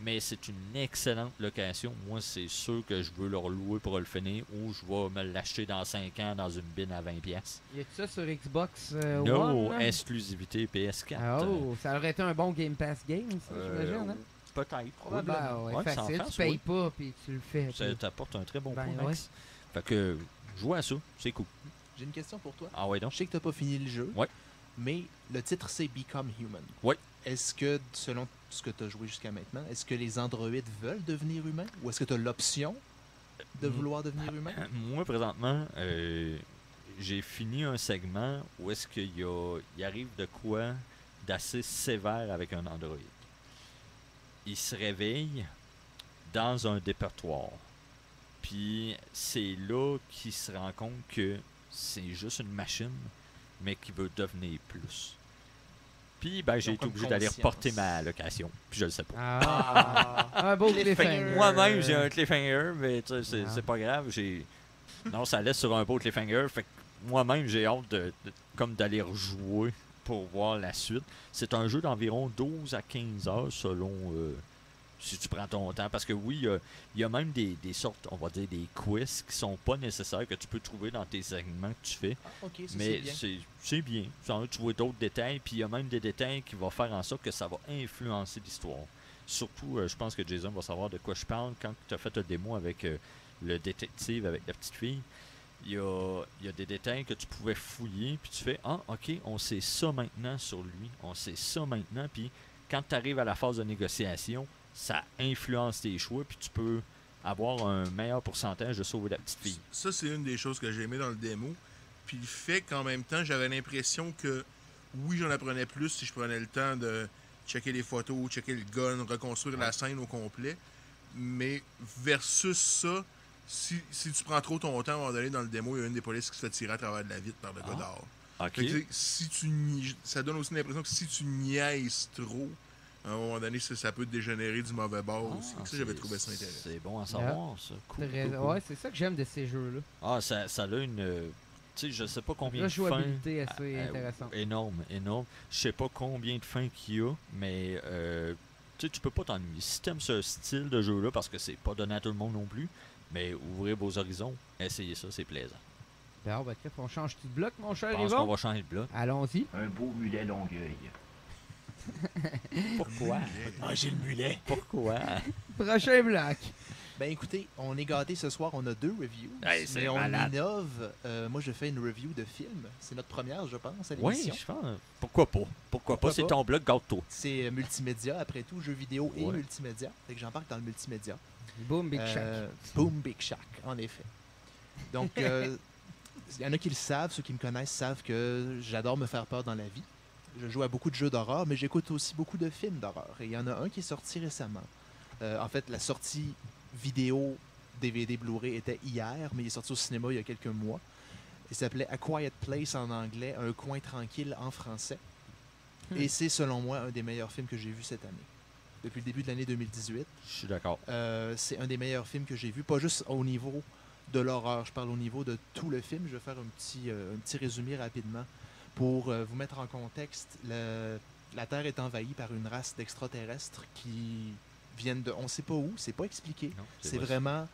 Mais c'est une excellente location. Moi, c'est sûr que je veux leur louer pour le finir ou je vais me l'acheter dans 5 ans dans une bine à 20$. pièces. Y a ça sur Xbox euh, No One? exclusivité PS4. Ah, Oh, ça aurait été un bon Game Pass game, ça, Euh, j'imagine. Hein? Peut-être, Ben, probablement. ouais, facile, tu payes oui. pas, puis tu le fais. Ça puis- t'apporte un très bon Ben, point, Max. Fait que, joue à ça, c'est cool. J'ai une question pour toi. Ah ouais, donc. Je sais que t'as pas fini le jeu. Ouais. Mais le titre c'est Become Human. Ouais. Est-ce que, selon ce que tu as joué jusqu'à maintenant, est-ce que les androïdes veulent devenir humains? Ou est-ce que tu as l'option de vouloir devenir humain? Moi, présentement, euh, j'ai fini un segment où est-ce qu'il y, a- il arrive de quoi d'assez sévère avec un androïde. Il se réveille dans un dépertoire. Puis c'est là qu'il se rend compte que c'est juste une machine, mais qui veut devenir plus. Puis ben, j'ai été obligé d'aller reporter ma location. Puis je le sais pas. Ah, un beau cliffhanger. Moi-même, j'ai un cliffhanger, mais tu sais, c'est Ah. c'est pas grave. J'ai non, ça laisse sur un beau cliffhanger. Fait que moi-même, j'ai hâte de, de- comme d'aller rejouer pour voir la suite. C'est un jeu d'environ 12 à 15 heures selon euh, si tu prends ton temps. Parce que oui, il y a- il y, a même des, des sortes, on va dire, des quiz qui sont pas nécessaires que tu peux trouver dans tes segments que tu fais. Ah, ok, ça c'est Mais bien. c'est bien. Tu vois d'autres détails, puis il y a même des détails qui vont faire en sorte que ça va influencer l'histoire. Surtout, euh, je pense que Jason va savoir de quoi je parle quand tu as fait un démo avec euh, le détective, avec la petite fille. Il y a, il y a des détails que tu pouvais fouiller, puis tu fais Ah, ok, on sait ça maintenant sur lui, on sait ça maintenant, puis quand tu arrives à la phase de négociation, ça influence tes choix, puis tu peux avoir un meilleur pourcentage de sauver la petite fille. Ça, c'est une des choses que j'ai aimé dans le démo. Puis le fait qu'en même temps, j'avais l'impression que oui, j'en apprenais plus si je prenais le temps de checker les photos, checker le gun, reconstruire la scène au complet. Mais versus ça, si, si tu prends trop ton temps à un moment donné dans le démo, il y a une des polices qui se fait tirer à travers de la vitre par le Ah. Fait que, sais, si tu ça donne aussi l'impression que si tu niaises trop, à un moment donné, ça, ça peut dégénérer du mauvais bord Ah, aussi. Ça, j'avais c'est- trouvé ça intéressant. C'est bon à savoir, ça. Cool. Ouais, c'est ça que j'aime de ces jeux-là. Ah, ça, ça a une. euh, Tu sais, je sais pas combien La de fins. jouabilité assez Ah, intéressante. Énorme, énorme. Je sais pas combien de fins qu'il y a, mais euh, tu sais, tu peux pas t'ennuyer. Si t'aimes ce style de jeu-là, parce que c'est pas donné à tout le monde non plus, mais ouvrez vos horizons, essayez ça, c'est plaisant. Bon, ben, on change tout de bloc, mon Je cher pense qu'on Yvon? va changer de bloc. Allons-y. Un beau mulet Longueuil. Pourquoi? J'ai le mulet. Pourquoi? Prochain bloc. Ben écoutez, on est gâtés ce soir, on a deux reviews. Hey, c'est mais on malade. innove. Euh, moi, je fais une review de film. C'est notre première, je pense, à Oui, je pense. Pourquoi pas? Pourquoi, Pourquoi pas? C'est ton bloc, gâteau. C'est euh, multimédia, après tout, jeux vidéo et multimédia. Fait que j'embarque dans le multimédia. Boom, Big Shack. Euh, Boom Big Shack, en effet. Donc, euh, il y en a qui le savent, ceux qui me connaissent savent que j'adore me faire peur dans la vie. Je joue à beaucoup de jeux d'horreur, mais j'écoute aussi beaucoup de films d'horreur. Et il y en a un qui est sorti récemment. Euh, en fait, la sortie vidéo DVD Blu-ray était hier, mais il est sorti au cinéma il y a quelques mois. Il s'appelait A Quiet Place en anglais, Un coin tranquille en français. Hmm. Et c'est selon moi un des meilleurs films que j'ai vu cette année. Depuis le début de l'année 2018. Je suis d'accord. Euh, c'est un des meilleurs films que j'ai vu, pas juste au niveau de l'horreur, je parle au niveau de tout le film. Je vais faire un petit, euh, un petit résumé rapidement pour euh, vous mettre en contexte. Le- la Terre est envahie par une race d'extraterrestres qui viennent de... On sait pas où, c'est pas expliqué. C'est vrai. vraiment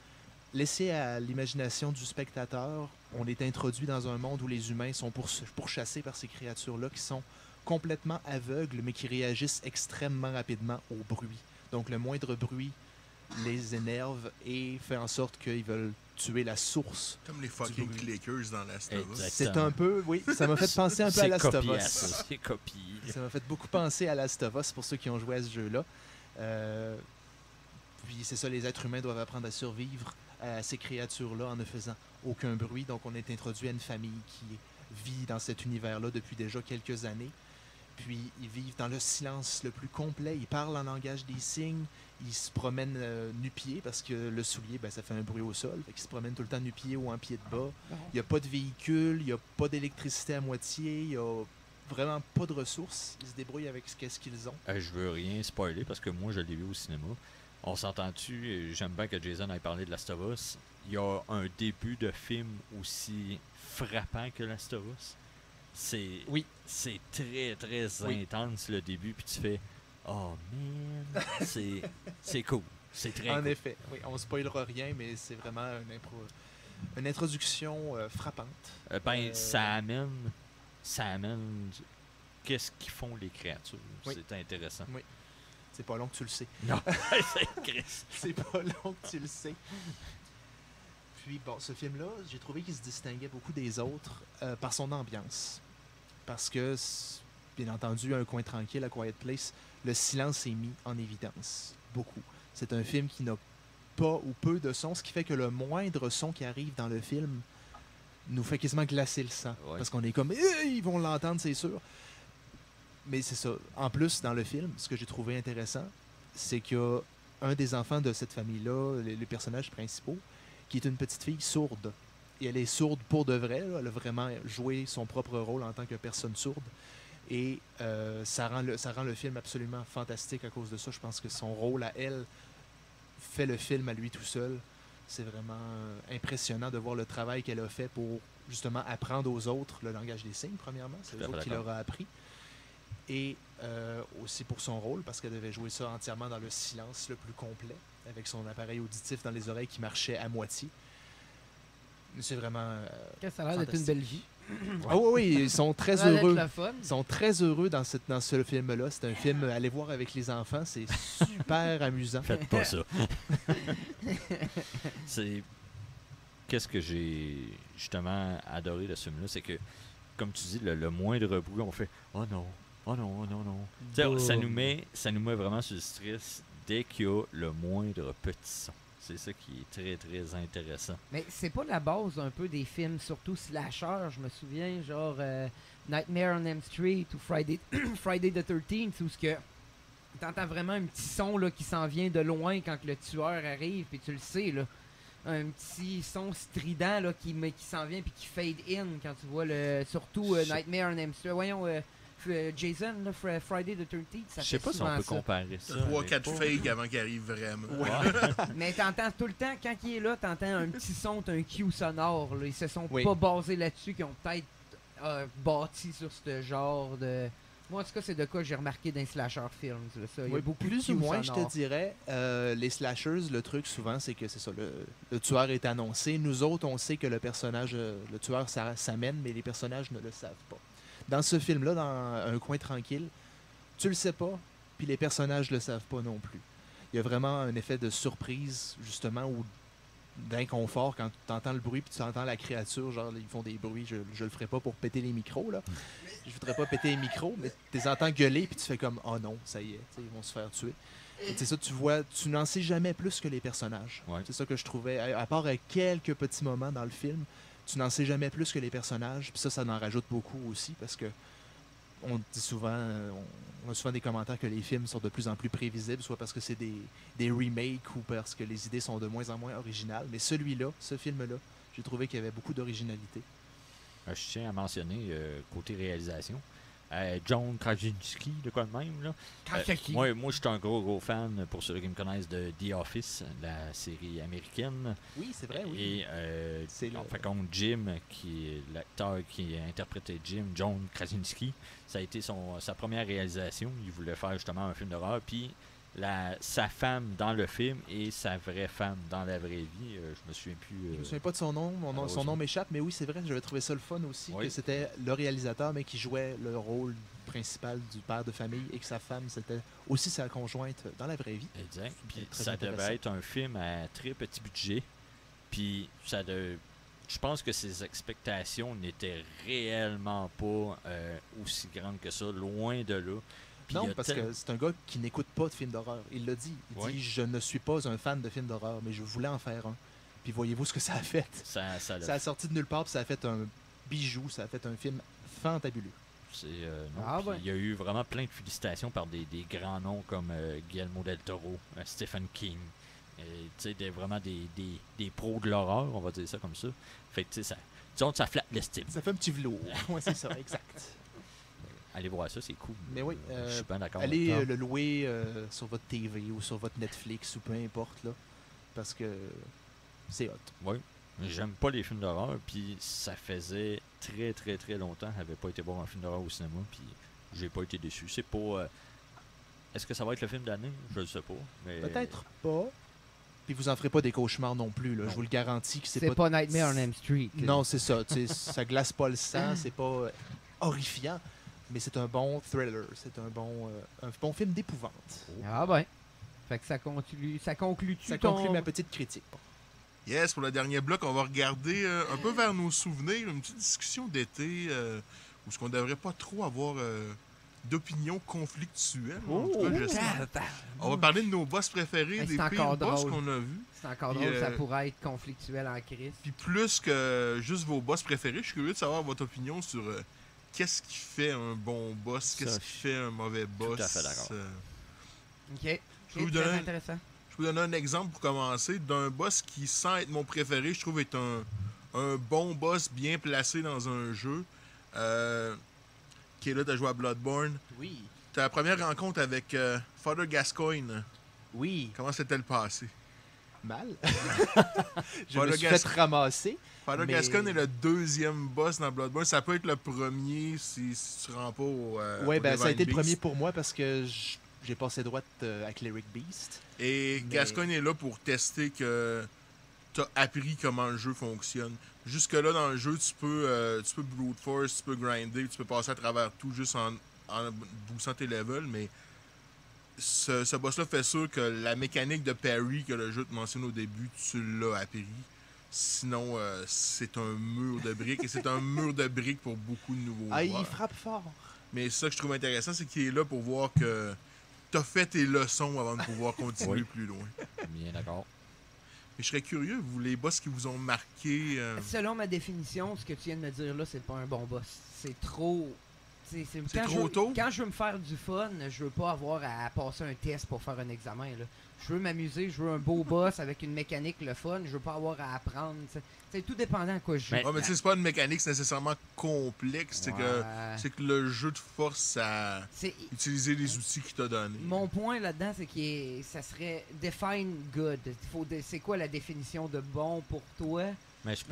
laissé à l'imagination du spectateur. On est introduit dans un monde où les humains sont pourch- pourchassés par ces créatures-là qui sont complètement aveugles, mais qui réagissent extrêmement rapidement au bruit. Donc le moindre bruit les énerve et fait en sorte qu'ils veulent tuer la source. Comme les fucking clickers dans Last of Us. Exact. C'est un peu, oui, ça m'a fait penser un peu à Last of Us. ça, C'est copié. Ça m'a fait beaucoup penser à Last of Us pour ceux qui ont joué à ce jeu-là. Euh, puis c'est ça, les êtres humains doivent apprendre à survivre à ces créatures-là en ne faisant aucun bruit. Donc on est introduit à une famille qui vit dans cet univers-là depuis déjà quelques années. Puis ils vivent dans le silence le plus complet. Ils parlent en langage des signes. Ils se promènent euh, nu-pieds parce que le soulier, ben, ça fait un bruit au sol. Fait qu'ils se promènent tout le temps nu-pieds ou en pied de bas. Il n'y a pas de véhicule, il n'y a pas d'électricité à moitié, il n'y a vraiment pas de ressources. Ils se débrouillent avec ce qu'ils ont. Euh, je veux rien spoiler parce que moi je l'ai vu au cinéma. On s'entend-tu, euh, j'aime bien que Jason ait parlé de Last of Us. Il y a un début de film aussi frappant que Last of Us. C'est Oui. c'est très très Oui. intense le début puis tu fais Oh man, c'est c'est cool. C'est très En cool. effet, oui, on spoilera rien, mais c'est vraiment une, impro- une introduction euh, frappante. Euh, ben, Euh, ça amène. Ça amène. Qu'est-ce qu'ils font les créatures? Oui. C'est intéressant. C'est pas long que tu le sais. Non, c'est pas long que tu le sais. Puis bon, ce film-là, j'ai trouvé qu'il se distinguait beaucoup des autres euh, par son ambiance. Parce que, bien entendu, un coin tranquille, à Quiet Place, le silence est mis en évidence. Beaucoup. C'est un film qui n'a pas ou peu de son, ce qui fait que le moindre son qui arrive dans le film nous fait quasiment glacer le sang. Ouais. Parce qu'on est comme, Eh, ils vont l'entendre, c'est sûr. Mais c'est ça. En plus, dans le film, ce que j'ai trouvé intéressant, c'est qu'il y a un des enfants de cette famille-là, les, les personnages principaux, qui est une petite fille sourde. Et elle est sourde pour de vrai. là. Elle a vraiment joué son propre rôle en tant que personne sourde. Et euh, ça, rend le, ça rend le film absolument fantastique à cause de ça. Je pense que son rôle à elle fait le film à lui tout seul. C'est vraiment euh, impressionnant de voir le travail qu'elle a fait pour justement apprendre aux autres le langage des signes, premièrement. C'est eux qui leur a appris. Et euh, aussi pour son rôle, parce qu'elle devait jouer ça entièrement dans le silence le plus complet, avec son appareil auditif dans les oreilles qui marchait à moitié. C'est vraiment. euh, Que ça a l'air d'être une belle vie. Ah oui, oui, ils sont très Ça heureux. le fun. Ils sont très heureux dans, cette, dans ce film-là. C'est un film à aller voir avec les enfants. C'est super amusant. Faites pas ça. c'est. Qu'est-ce que j'ai justement adoré de ce film-là, c'est que, comme tu dis, le, le moindre bruit, on fait Oh non, oh non, oh non, non. Tu sais, ça, nous met, ça nous met vraiment sur le stress dès qu'il y a le moindre petit son. C'est ça qui est très, très intéressant. Mais c'est pas la base un peu des films, surtout slasher. Je me souviens, genre euh, Nightmare on Elm Street ou Friday, Friday the 13th, où ce que t'entends vraiment un petit son là, qui s'en vient de loin quand le tueur arrive, puis tu le sais, là. Un petit son strident là, qui, mais qui s'en vient puis qui fade in quand tu vois le. Surtout euh, Nightmare on Elm Street. Voyons, euh, Jason, là, Fr- Friday the 13th, ça Je sais fait pas si on peut ça. comparer ça. Trois, avec quatre pas- fakes avant qu'il arrive vraiment. Ouais. Mais t'entends tout le temps, quand il est là, t'entends un petit son, t'as un cue sonore. Là. Ils se sont Oui. pas basés là-dessus, qui ont peut-être euh, bâti sur ce genre de. Moi, en tout cas, c'est de quoi j'ai remarqué dans les slasher films. là, ça. Il y a Oui, beaucoup plus ou moins, je te dirais. euh, les slashers, le truc souvent, c'est que c'est ça. Le, le tueur est annoncé. Nous autres, on sait que le personnage, euh, le tueur ça- s'amène, mais les personnages ne le savent pas. Dans ce film-là, dans Un coin tranquille, tu le sais pas, puis les personnages le savent pas non plus. Il y a vraiment un effet de surprise, justement, ou d'inconfort quand tu entends le bruit puis tu entends la créature, genre ils font des bruits, je, je le ferai pas pour péter les micros là. Je voudrais pas péter les micros, mais tu les entends gueuler puis tu fais comme oh non, ça y est, ils vont se faire tuer. C'est ça, tu vois, tu n'en sais jamais plus que les personnages. Ouais. C'est ça que je trouvais, à, à part à quelques petits moments dans le film, tu n'en sais jamais plus que les personnages. Puis ça, ça en rajoute beaucoup aussi parce que on dit souvent, on, a souvent des commentaires que les films sont de plus en plus prévisibles, soit parce que c'est des, des remakes ou parce que les idées sont de moins en moins originales. Mais celui-là, ce film-là, j'ai trouvé qu'il y avait beaucoup d'originalité. Euh, Je tiens à mentionner, euh, côté réalisation, euh, John Krasinski, de quoi de même. Là. Euh, moi, moi je suis un gros, gros fan, pour ceux qui me connaissent, de The Office, la série américaine. Oui, c'est vrai, oui. Et euh, C'est en le- fait, contre Jim, qui est l'acteur qui a interprété Jim, John Krasinski, ça a été son, sa première réalisation. Il voulait faire justement un film d'horreur. Puis la, sa femme dans le film et sa vraie femme dans la vraie vie, euh, je me souviens plus. Je euh, me souviens pas de son nom, mon nom- son nom m'échappe, mais oui, c'est vrai, j'avais trouvé ça le fun aussi, Oui. que c'était le réalisateur, mais qui jouait le rôle principal du père de famille et que sa femme, c'était aussi sa conjointe dans la vraie vie. Exact. Puis ça devait être un film à très petit budget. Puis ça de... je pense que ses expectations n'étaient réellement pas euh, aussi grandes que ça, loin de là. Non, a parce tel- que c'est un gars qui n'écoute pas de films d'horreur. Il l'a dit. Il Oui. dit Je ne suis pas un fan de films d'horreur, mais je voulais en faire un. Puis voyez-vous ce que ça a fait? ça, ça, l'a Ça a sorti de nulle part, puis ça a fait un bijou, ça a fait un film fantabuleux. C'est, euh, non, Ah ouais. Il y a eu vraiment plein de félicitations par des, des grands noms comme euh, Guillermo del Toro, euh, Stephen King. tu sais, des- vraiment des, des, des pros de l'horreur, on va dire ça comme ça. Fait que, tu sais, ça, disons que ça flatte l'estime. Ça fait un petit velours. ouais, c'est ça, exact. Allez voir ça, c'est cool. Mais oui, Euh, euh, je suis bien d'accord. Allez avec euh, le louer euh, sur votre TV ou sur votre Netflix ou peu importe, là. Parce que c'est hot. Oui. J'aime pas les films d'horreur, puis ça faisait très très très longtemps que j'avais pas été voir un film d'horreur au cinéma, puis j'ai pas été déçu. C'est pas. euh, Est-ce que ça va être le film d'année? Je ne sais pas. mais- Peut-être pas. Puis vous en ferez pas des cauchemars non plus, là. Non. Je vous le garantis que c'est C'est pas... pas Nightmare on Elm Street. Non, c'est ça. ça glace pas le sang, c'est pas euh, horrifiant, mais c'est un bon thriller. C'est un bon, euh, un bon film d'épouvante. Ah ben. Fait que ça conclut, ça conclut Ça ton... conclut ma petite critique. Yes, pour le dernier bloc, on va regarder euh, un peu vers nos souvenirs, une petite discussion d'été euh, où ce qu'on devrait pas trop avoir euh, d'opinions conflictuelles. en tout cas, je sais. On va parler de nos boss préférés, Mais des pires boss drôle. qu'on a vus. C'est encore drôle, ça pourrait être conflictuel en crise. Puis plus que juste vos boss préférés, je suis curieux de savoir votre opinion sur euh, qu'est-ce qui fait un bon boss, qu'est-ce qui fait un mauvais boss. à fait d'accord. euh? Ok. Je vous donner- intéressant. Je vais vous donner un exemple pour commencer d'un boss qui, sans être mon préféré, je trouve est un, un bon boss bien placé dans un jeu. Euh, qui est là, t'as joué à Bloodborne. Oui. Ta la première rencontre avec euh, Father Gascoigne. Oui. Comment s'est-elle passée? Mal. je Pas me suis gas- fait ramasser. Father Mais- Gascoigne est le deuxième boss dans Bloodborne. Ça peut être le premier si, si tu rends pas au. euh, ouais, au ben ça a été le premier pour moi parce que j'ai passé droite euh, à Cleric Beast. Et Mais- Gascoigne est là pour tester que tu as appris comment le jeu fonctionne. Jusque-là, dans le jeu, tu peux, euh, tu peux brute force, tu peux grinder, tu peux passer à travers tout juste en, en boostant tes levels, mais ce, ce boss-là fait sûr que la mécanique de parry que le jeu te mentionne au début, tu l'as appris. Sinon, euh, c'est un mur de briques, et c'est un mur de briques pour beaucoup de nouveaux Ah, il frappe fort. Mais ça que je trouve intéressant, c'est qu'il est là pour voir que tu as fait tes leçons avant de pouvoir continuer Oui. plus loin. Bien d'accord. Mais je serais curieux, vous, les boss qui vous ont marqué. euh, Selon ma définition, ce que tu viens de me dire là, c'est pas un bon boss. C'est trop. C'est- trop je veux- tôt? Quand je veux me faire du fun, je veux pas avoir à passer un test pour faire un examen. Là. Je veux m'amuser, je veux un beau boss avec une mécanique le fun, je veux pas avoir à apprendre. C'est tout dépendant à quoi je joue. Mais- Ouais, mais c'est pas une mécanique nécessairement complexe. C'est que, c'est que le jeu te force à utiliser les outils qu'il t'a donnés. Mon point là-dedans, c'est que ça serait define good. C'est quoi la définition de bon pour toi? Mais je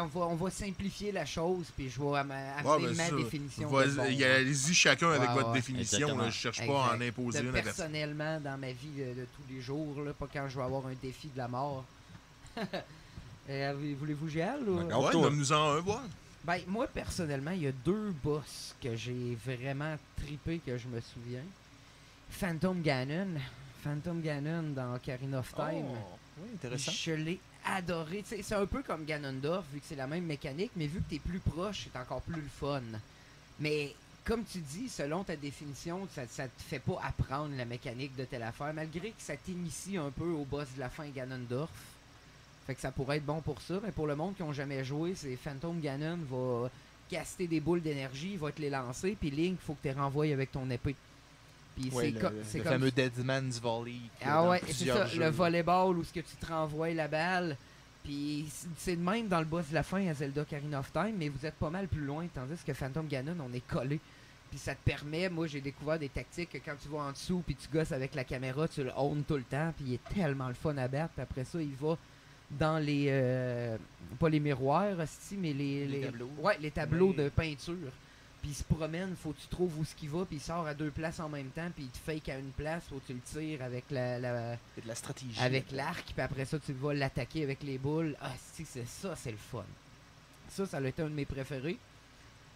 on va, on va simplifier la chose, puis je vais amener Ouais, ma ça, définition. Allez-y chacun avec Ouais, votre ouais. définition. Là. je cherche pas à en imposer de une personnellement dans ma vie de, de tous les jours, là, pas quand je vais avoir un défi de la mort. Euh, Voulez-vous j'y aille, ou- Regarde. Ouais, toi. donne-nous-en un, voir. Ben, moi, personnellement, il y a deux boss que j'ai vraiment trippé que je me souviens. Phantom Ganon. Phantom Ganon dans Ocarina of Time. Oh, oui, intéressant. Je l'ai adoré. C'est un peu comme Ganondorf, vu que c'est la même mécanique, mais vu que tu es plus proche, c'est encore plus le fun. Mais comme tu dis, selon ta définition, ça, ça te fait pas apprendre la mécanique de telle affaire, malgré que ça t'initie un peu au boss de la fin Ganondorf. Fait que ça pourrait être bon pour ça, mais pour le monde qui ont jamais joué, c'est Phantom Ganon va caster des boules d'énergie, il va te les lancer, puis Link, faut que tu renvoies avec ton épée. Puis Ouais, c'est le, le c'est comme fameux Deadman's Volley. ah ouais, c'est ça, jeux. le volleyball où ce que tu te renvoies la balle. Puis c'est- de même dans le boss de la fin à Zelda Ocarina of Time, mais vous êtes pas mal plus loin, tandis que Phantom Ganon, on est collé. Puis ça te permet, moi j'ai découvert des tactiques que quand tu vas en dessous, puis tu gosses avec la caméra, tu le own tout le temps, puis il est tellement le fun à battre. Puis après ça, il va dans les. euh, pas les miroirs, hostie, mais les, Les tableaux. Ouais, les tableaux Mais- de peinture. Puis il se promène, faut que tu trouves où ce qu'il va, puis il sort à deux places en même temps, puis il te fake à une place, faut que tu le tires avec la- la, Il y a de la stratégie. avec l'arc, puis après ça, tu vas l'attaquer avec les boules. Ah, si, c'est ça, c'est le fun. Ça, ça a été un de mes préférés.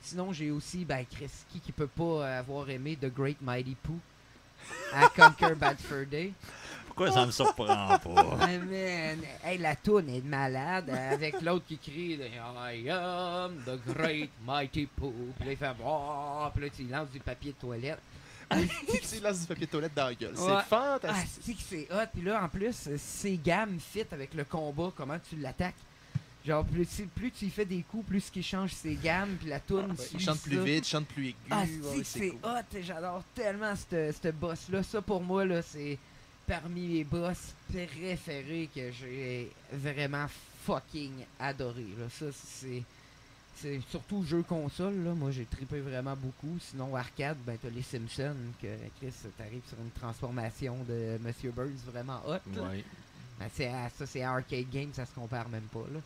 Sinon, j'ai aussi, ben, Chris, qui, qui peut pas avoir aimé The Great Mighty Pooh à Conquer Bad Fur Day? Pourquoi ça me surprend pas? Ah, man, hey, la toune est malade euh, avec l'autre qui crie I am the Great Mighty Pooh. Puis là, il fait oh, puis là, tu lui lances du papier de toilette. tu lances du papier de toilette dans la gueule. Ouais. C'est Ah, fantastique. c'est que c'est hot. Puis là, en plus, ses gammes fit avec le combat, comment tu l'attaques. Genre, plus, tu- plus tu y fais des coups, plus qu'il change ses gammes, puis la suit il chante plus ça. vite, il chante plus aigu. Ah, ouais, c'est que c'est cool. hot. J'adore tellement ce ce boss-là. Ça, pour moi, là, c'est parmi les boss préférés que j'ai vraiment fucking adoré. Là. Ça, c'est... C'est surtout jeu console, là. Moi, j'ai trippé vraiment beaucoup. Sinon, arcade, ben, t'as les Simpsons, que Chris, t'arrives sur une transformation de Monsieur Burns vraiment hot. Ouais. Ben, c'est ça, c'est Arcade Game, ça se compare même pas, là.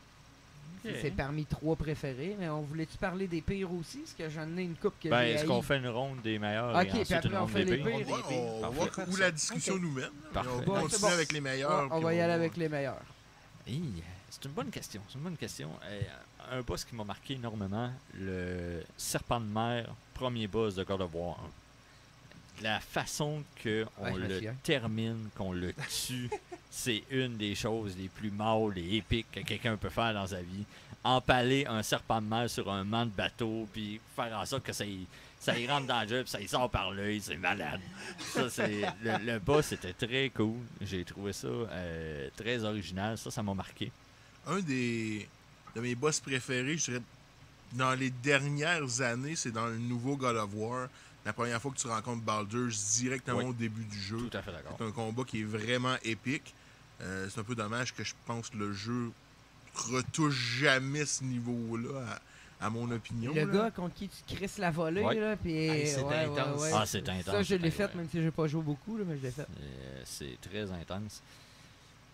C'est- parmi trois préférés, mais on voulait-tu parler des pires aussi? Parce que j'en ai une coupe que Ben, est-ce qu'on fait une ronde des meilleurs Ok, et puis ensuite après, une on ronde fait des les pires? pires. On va, on où la discussion nous mène. Parfait. On va c'est continuer bon. avec les meilleurs. On va y aller avec les meilleurs. C'est une bonne question. C'est une bonne question. Euh, un boss qui m'a marqué énormément, le serpent de mer, premier boss de God of War 1. La façon qu'on Ouais, le termine, qu'on le tue, c'est une des choses les plus mâles et épiques que quelqu'un peut faire dans sa vie. Empaler un serpent de mer sur un mât de bateau, puis faire en sorte que ça y, ça y rentre dans le jeu, puis ça y sort par l'œil, c'est malade. Ça, c'est, le, le boss était très cool. J'ai trouvé ça euh, très original. Ça, ça m'a marqué. Un des de mes boss préférés, je dirais, dans les dernières années, c'est dans le nouveau God of War. La première fois que tu rencontres Baldur's directement Oui. au début du jeu. Tout à fait d'accord. C'est un combat qui est vraiment épique. Euh, c'est un peu dommage que je pense que le jeu retouche jamais ce niveau-là, à, à mon opinion. Le là. gars contre qui tu crisses la volée, Ouais. là, puis... Hey, c'est ouais, intense. ouais. Ah, c'est intense. Ça, je l'ai fait, même si j'ai pas joué beaucoup, là, mais je l'ai fait. Euh, C'est très intense.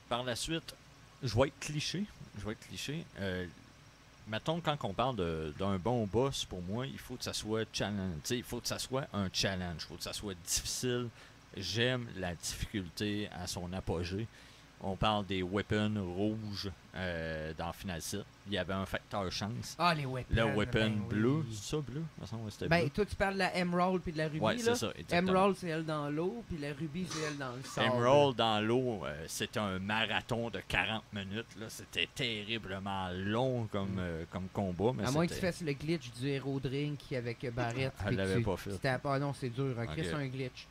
Par la suite, je vais être cliché. Je vais être cliché. Euh, mettons, quand on parle d'un bon boss, pour moi, il faut que ça soit challenge. Il faut que ça soit un challenge. Il faut que ça soit difficile. J'aime la difficulté à son apogée. On parle des weapons rouges euh, dans Final 7. Il y avait un facteur chance. Ah, les weapons. Le weapon ben bleu, oui. c'est ça bleu? C'était Ben, bleu. toi, tu parles de la Emerald puis de la Ruby, Ouais, c'est ça. exactement. Emerald, c'est elle dans l'eau, puis la Ruby, c'est elle dans le sable. Emerald dans l'eau, euh, c'était un marathon de 40 minutes. là. C'était terriblement long comme, euh, comme combat. Mais À moins que tu fasses le glitch du Hero Drink avec Barrett. Elle l'avait tu- pas fait. Ah non, c'est dur. hein. Chris, Ok. c'est un glitch.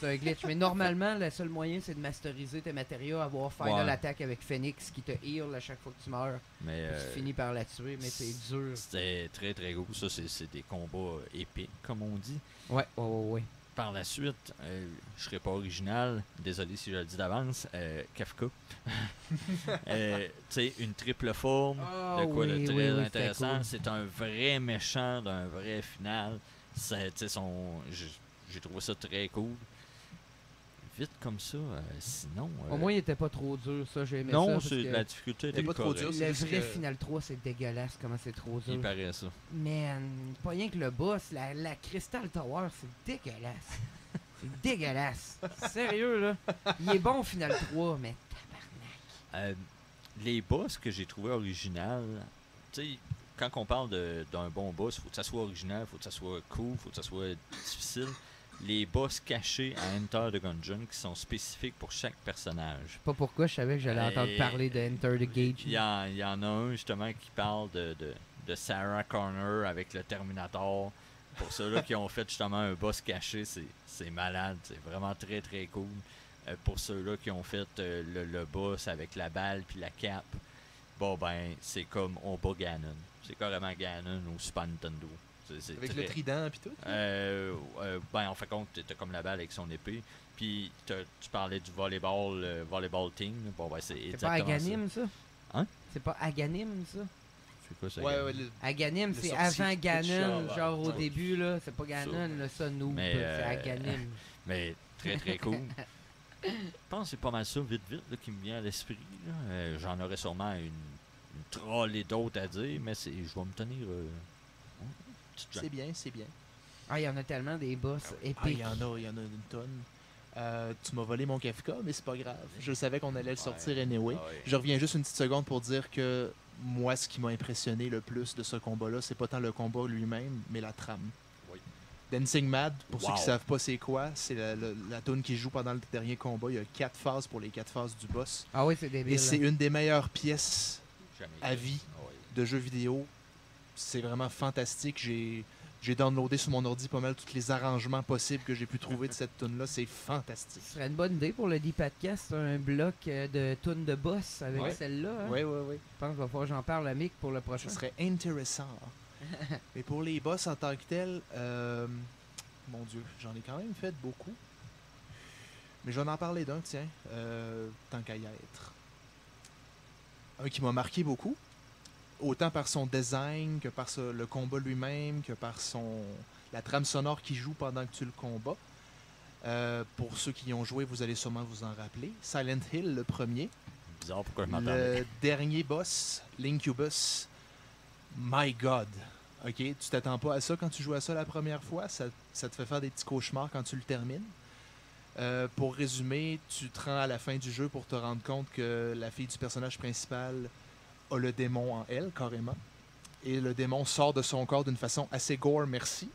C'est un glitch. Mais normalement, le seul moyen, c'est de masteriser tes matériaux, avoir Final Ouais. Attack avec Phoenix qui te heal à chaque fois que tu meurs. mais, euh, tu finis par la tuer, mais c'est dur. C'était très très gros. Ça, c'est des combats épiques, comme on dit. Ouais, ouais, ouais. ouais. Par la suite, euh, je serai pas original. Désolé si je le dis d'avance. euh, Kafka. Euh, tu sais, une triple forme. Ah de quoi oui, de très oui, intéressant. cool. C'est un vrai méchant d'un vrai final. J'ai trouvé ça très cool. Vite comme ça, euh, sinon. Au euh, moins, il était pas trop dur, ça, j'ai aimé ça. non, c'est que la difficulté Il était pas trop correcte. dur, Le vrai que- Final 3, c'est dégueulasse comment c'est trop Il dur. paraît ça. Man, pas rien que le boss, la, la Crystal Tower, c'est dégueulasse. c'est dégueulasse. Sérieux, là. Il est bon au Final 3, mais tabarnak. Euh, les boss que j'ai trouvé original, tu sais, quand on parle de- d'un bon boss, faut que ça soit original, faut que ça soit cool, faut que ça soit difficile. Les boss cachés à Enter the Gungeon qui sont spécifiques pour chaque personnage. Pas pourquoi je savais que j'allais entendre parler de Enter the Gage. Il y, en, il y en a un justement qui parle de, de, de Sarah Connor avec le Terminator. Pour ceux-là qui ont fait justement un boss caché, c'est c'est malade. C'est vraiment très très cool. Euh, pour ceux-là qui ont fait euh, le, le boss avec la balle puis la cape, bon ben c'est comme on bat Ganon. C'est carrément Ganon au Super Nintendo. C'est- c'est Avec très- le trident et tout. euh, euh, ben, en fait, compte, t'as comme la balle avec son épée. Puis, t'as- tu parlais du volleyball, euh, volleyball team. Bon, ben, c'est C'est pas ça. Aganim, ça? Hein? C'est pas Aganim, ça? C'est quoi ça? Ouais, Ganon? ouais, le- Aganim, Le c'est avant Ganon, Ah, genre au ouais. début, là. C'est pas Ganon, là, ça, nous. Mais, C'est euh, Aganim. Mais très, très cool. Je pense que c'est pas mal ça, vite, vite, là, qui me vient à l'esprit. là. Euh, J'en aurais sûrement une, une trollée d'autres à dire, mais c'est- je vais me tenir. C'est bien, c'est bien. Ah, il y en a tellement des boss Ah, il épiques. y en a, il y en a une tonne. Euh, tu m'as volé mon Kafka, mais c'est pas grave. Je savais qu'on allait le sortir anyway. Ah ouais. Je reviens juste une petite seconde pour dire que moi, ce qui m'a impressionné le plus de ce combat-là, c'est pas tant le combat lui-même, mais la trame. Oui. Dancing Mad, pour ceux qui savent pas c'est quoi, c'est la, la, la tune qui joue pendant le dernier combat. Il y a quatre phases pour les quatre phases du boss. Ah oui, c'est débile. Et c'est une des meilleures pièces Jamais à vie. Ah de jeux vidéo. C'est vraiment fantastique. J'ai j'ai downloadé sur mon ordi pas mal tous les arrangements possibles que j'ai pu trouver de cette tune là C'est fantastique. Ce serait une bonne idée pour le D-Podcast, un bloc euh, de tunes de boss avec Ouais. celle-là. hein? Oui, oui, oui. Je pense qu'il va falloir que j'en parle à Mick pour le prochain. Ce serait intéressant. Mais pour les boss en tant que tels, euh, mon Dieu, j'en ai quand même fait beaucoup. Mais je vais en parler d'un, tiens, euh, tant qu'à y être. Un qui m'a marqué beaucoup, autant par son design que par ce- le combat lui-même, que par son la trame sonore qui joue pendant que tu le combats. Euh, pour ceux qui y ont joué, vous allez sûrement vous en rappeler. Silent Hill, le premier. Bizarre pourquoi je. Le dernier boss, l'Incubus, My God. OK, tu t'attends pas à ça quand tu joues à ça la première fois? Ça, ça te fait faire des petits cauchemars quand tu le termines? Euh, pour résumer, tu te rends à la fin du jeu pour te rendre compte que la fille du personnage principal a le démon en elle, carrément. Et le démon sort de son corps d'une façon assez gore, merci.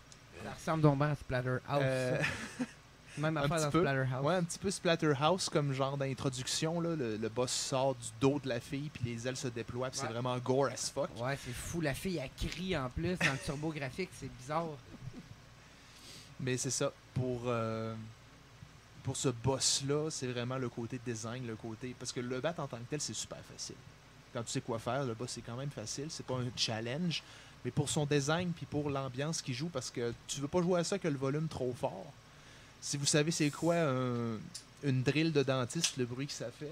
Ça ressemble donc bien à Splatterhouse. Euh, Même un affaire petit dans peu. Splatterhouse. Ouais, un petit peu Splatterhouse comme genre d'introduction. là. Le, le boss sort du dos de la fille, puis les ailes se déploient, puis Ouais. c'est vraiment gore as fuck. Ouais, c'est fou. La fille, elle crie en plus dans le turbo graphique. C'est bizarre. Mais c'est ça. Pour, euh, pour ce boss-là, c'est vraiment le côté design, le côté. Parce que le battre en tant que tel, c'est super facile. Quand tu sais quoi faire, le boss, c'est quand même facile. C'est pas un challenge. Mais pour son design, puis pour l'ambiance qu'il joue, parce que tu veux pas jouer à ça que le volume trop fort. Si vous savez c'est quoi un- une drill de dentiste, le bruit que ça fait,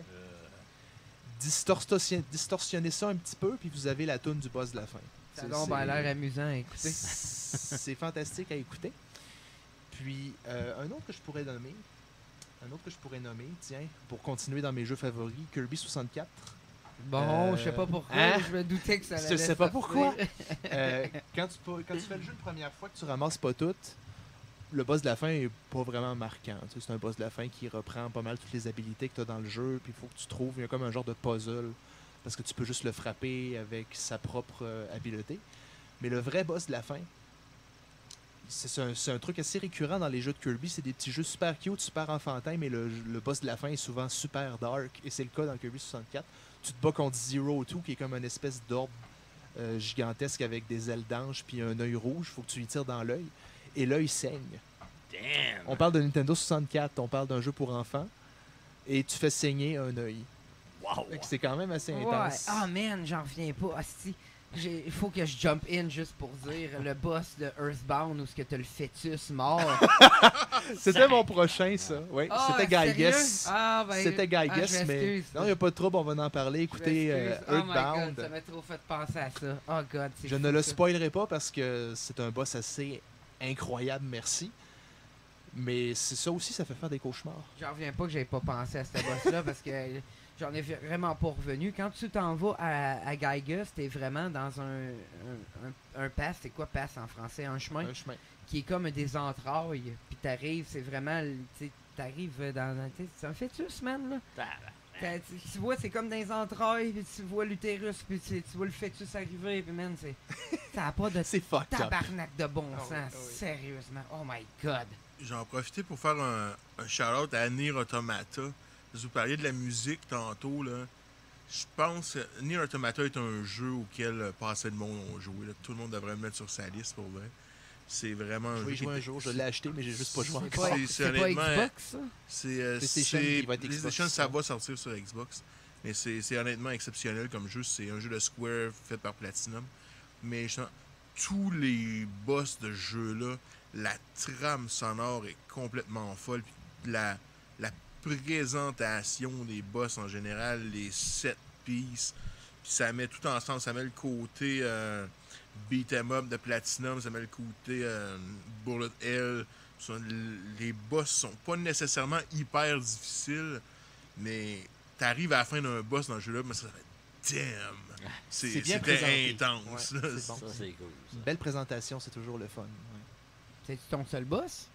distorsion- distorsionnez ça un petit peu, puis vous avez la toune du boss de la fin. Ça a l'air amusant à écouter. c'est fantastique à écouter. Puis, euh, un autre que je pourrais nommer, un autre que je pourrais nommer, tiens, pour continuer dans mes jeux favoris, Kirby 64. Bon, Euh, je sais pas pourquoi. hein? Je me doutais que ça Je allait sais pas pourquoi. Euh, quand, tu, pas- quand tu fais le jeu une première fois que tu ramasses pas tout, le boss de la fin est pas vraiment marquant. C'est un boss de la fin qui reprend pas mal toutes les habilités que tu as dans le jeu, puis il faut que tu trouves, il y a comme un genre de puzzle, parce que tu peux juste le frapper avec sa propre euh, habileté. Mais le vrai boss de la fin, c'est un, truc assez récurrent dans les jeux de Kirby. C'est des petits jeux super cute, super enfantins, mais le, le boss de la fin est souvent super dark. Et c'est le cas dans Kirby 64. Tu te bats contre Zero Two, qui est comme une espèce d'orbe euh, gigantesque avec des ailes d'ange puis un œil rouge. faut que tu lui tires dans l'œil. Et l'œil saigne. Damn! On parle de Nintendo 64, on parle d'un jeu pour enfants. Et tu fais saigner un œil. Wow! C'est quand même assez Ouais. intense. Ah man, j'en reviens pas. Asti. Il faut que je jump in juste pour dire le boss de Earthbound où ce que t'as le fœtus mort. C'était mon prochain, ça. Oui, Ah, c'était sérieux? Gyges. Ah, ben, C'était ah, Gyges, je mais non, il n'y a pas de trouble, on va en parler. Écoutez, euh, m'excuse. oh my god, Earthbound. ça m'a trop fait penser à ça. Oh god, Je fou, ne le ça. spoilerai pas parce que c'est un boss assez incroyable, merci. Mais c'est ça aussi, ça fait faire des cauchemars. J'en reviens pas que j'avais pas pensé à ce boss-là parce que j'en ai vraiment pas revenu. Quand tu t'en vas à, à Gygus, t'es vraiment dans un, un, un, un pass. C'est quoi pass en français? Un chemin? Un chemin. qui est comme des entrailles. Puis t'arrives, c'est vraiment. le- tu sais, T'arrives dans. C'est un fœtus, man, là. T'as- Tu, tu vois, c'est comme dans les entrailles, puis tu vois l'utérus, puis tu, tu vois le fœtus arriver, puis man, c'est. Ça a pas de C'est fucked up. tabarnak de bon Ah sens, oui, ah oui. sérieusement. Oh my god. J'en profité pour faire un, un shout-out à Nier Automata. Vous parliez de la musique tantôt, là. Je pense que Nier Automata est un jeu auquel euh, pas assez de monde ont joué. là. Tout le monde devrait le mettre sur sa liste pour vrai. C'est vraiment un Je vais jeu. jouer un jour, je l'ai acheté, mais j'ai juste pas joué encore. C'est- c'est c'est pas honnêtement, Xbox, ça? C'est euh, PlayStation, va être Xbox, PlayStation, ça ça. va sortir sur Xbox. Mais c'est c'est honnêtement exceptionnel comme jeu. C'est un jeu de Square fait par Platinum. Mais je- tous les boss de ce jeu-là, la trame sonore est complètement folle. Puis la présentation des boss en général, les set pieces, puis ça met tout ensemble. Ça met le côté euh, beat 'em up de Platinum, ça met le côté euh, Bullet Hell. Les boss sont pas nécessairement hyper difficiles, mais t'arrives à la fin d'un boss dans le jeu-là, mais ça fait damn! C'est- C'est bien présenté. intense. Ouais, c'est bon. Cool. Une belle présentation, c'est toujours le fun. ouais. C'est ton seul boss?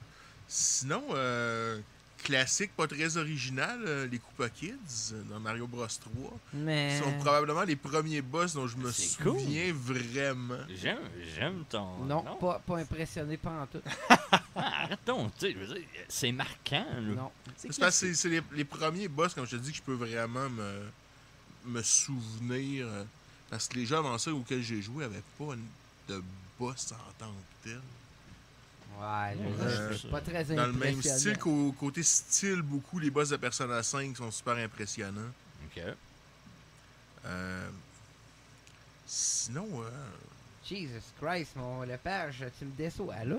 Sinon, euh, classique, pas très original, euh, les Koopa Kids euh, dans Mario Bros 3 Mais. sont probablement les premiers boss dont je me cool. souviens vraiment. J'aime, j'aime ton. Non, Pas, pas impressionné pas en tout. Ah, arrête donc, tu sais, je veux dire, c'est marquant, là. Non. C'est parce que c'est- les, les premiers boss, comme je te dis, que je peux vraiment me, me souvenir. euh, Parce que les jeux avant ça auxquels j'ai joué n'avaient pas de boss en tant que tel. Ouais, je c'est pas très Dans le même style qu'au côté style, beaucoup, les boss de Persona 5 sont super impressionnants. Ok. Euh, sinon, euh, Jesus Christ, mon Lepage, tu me déçois là.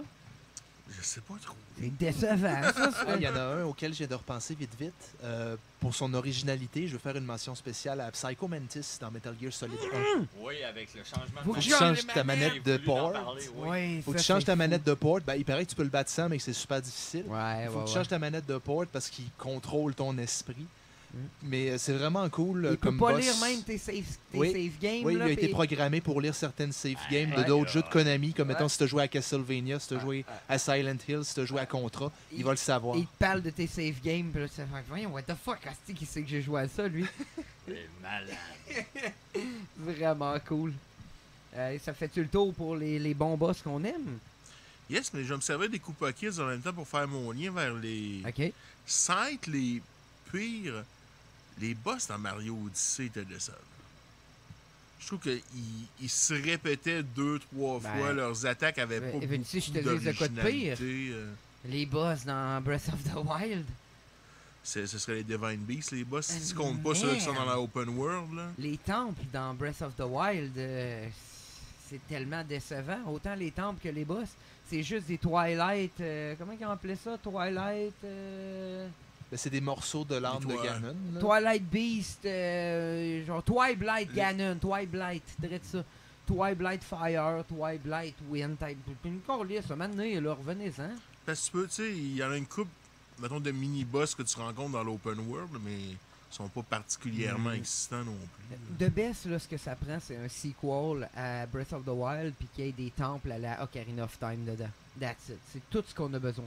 Je sais pas trop. C'est décevant, ça. Ah, Il y en a un auquel je viens de repenser vite vite. Euh, pour son originalité, je veux faire une mention spéciale à Psycho Mantis dans Metal Gear Solid 1. Oui, avec le changement Faut de que tu change changes ta manette de J'ai port. oui. Faut que tu changes ta manette de port. Il paraît que tu peux le battre sans, mais que c'est super difficile. Ouais, faut ouais, que tu ouais. changes ta manette de port parce qu'il contrôle ton esprit. Mais euh, c'est vraiment cool euh, Il peut comme pas boss. lire même tes save, tes Oui. games. Oui, il a été programmé pour lire certaines save games de Ouais. d'autres jeux de Konami, comme Ouais. mettons si tu as joué à Castlevania, si tu as joué ouais. à Silent Hill, si tu as joué à Contra, il, Il- va le savoir. Il te parle de tes save games, puis là, tu fais, voyons, what the fuck, Asti, qui sait que j'ai joué à ça, lui? C'est malade. Vraiment cool. Euh, ça fait-tu le tour pour les, les bons boss qu'on aime? Yes, mais je me servais des Koopa Kids en même temps pour faire mon lien vers les. Ok. Sans être les pires, les boss dans Mario Odyssey étaient décevants. Je trouve qu'ils ils se répétaient deux, trois Ben, fois. Leurs attaques avaient ben, pas beaucoup veux-tu que je te pire? euh. Les boss dans Breath of the Wild, Ce serait les Divine Beasts, les boss. Si tu comptes pas ceux qui sont dans la open world, là. les temples dans Breath of the Wild, euh, c'est tellement décevant. Autant les temples que les boss. C'est juste des Twilight. euh, comment ils ont appelé ça? Twilight. Euh, Ben, c'est des morceaux de l'âme de toits. Ganon. là. Twilight Beast. euh, genre Twilight Les- Ganon. Twilight. dirais ça. Twilight Fire. Twilight Wind. Type. Puis une corlisse, ça maintenant, là, revenez-en. Parce que tu peux, tu sais, il y en a une coupe, mettons, de mini-boss que tu rencontres dans l'open world, mais ils sont pas particulièrement Mm. excitants non plus. De best, là, ce que ça prend, c'est un sequel à Breath of the Wild, puis qu'il y ait des temples à la Ocarina of Time dedans. That's it. C'est tout ce qu'on a besoin.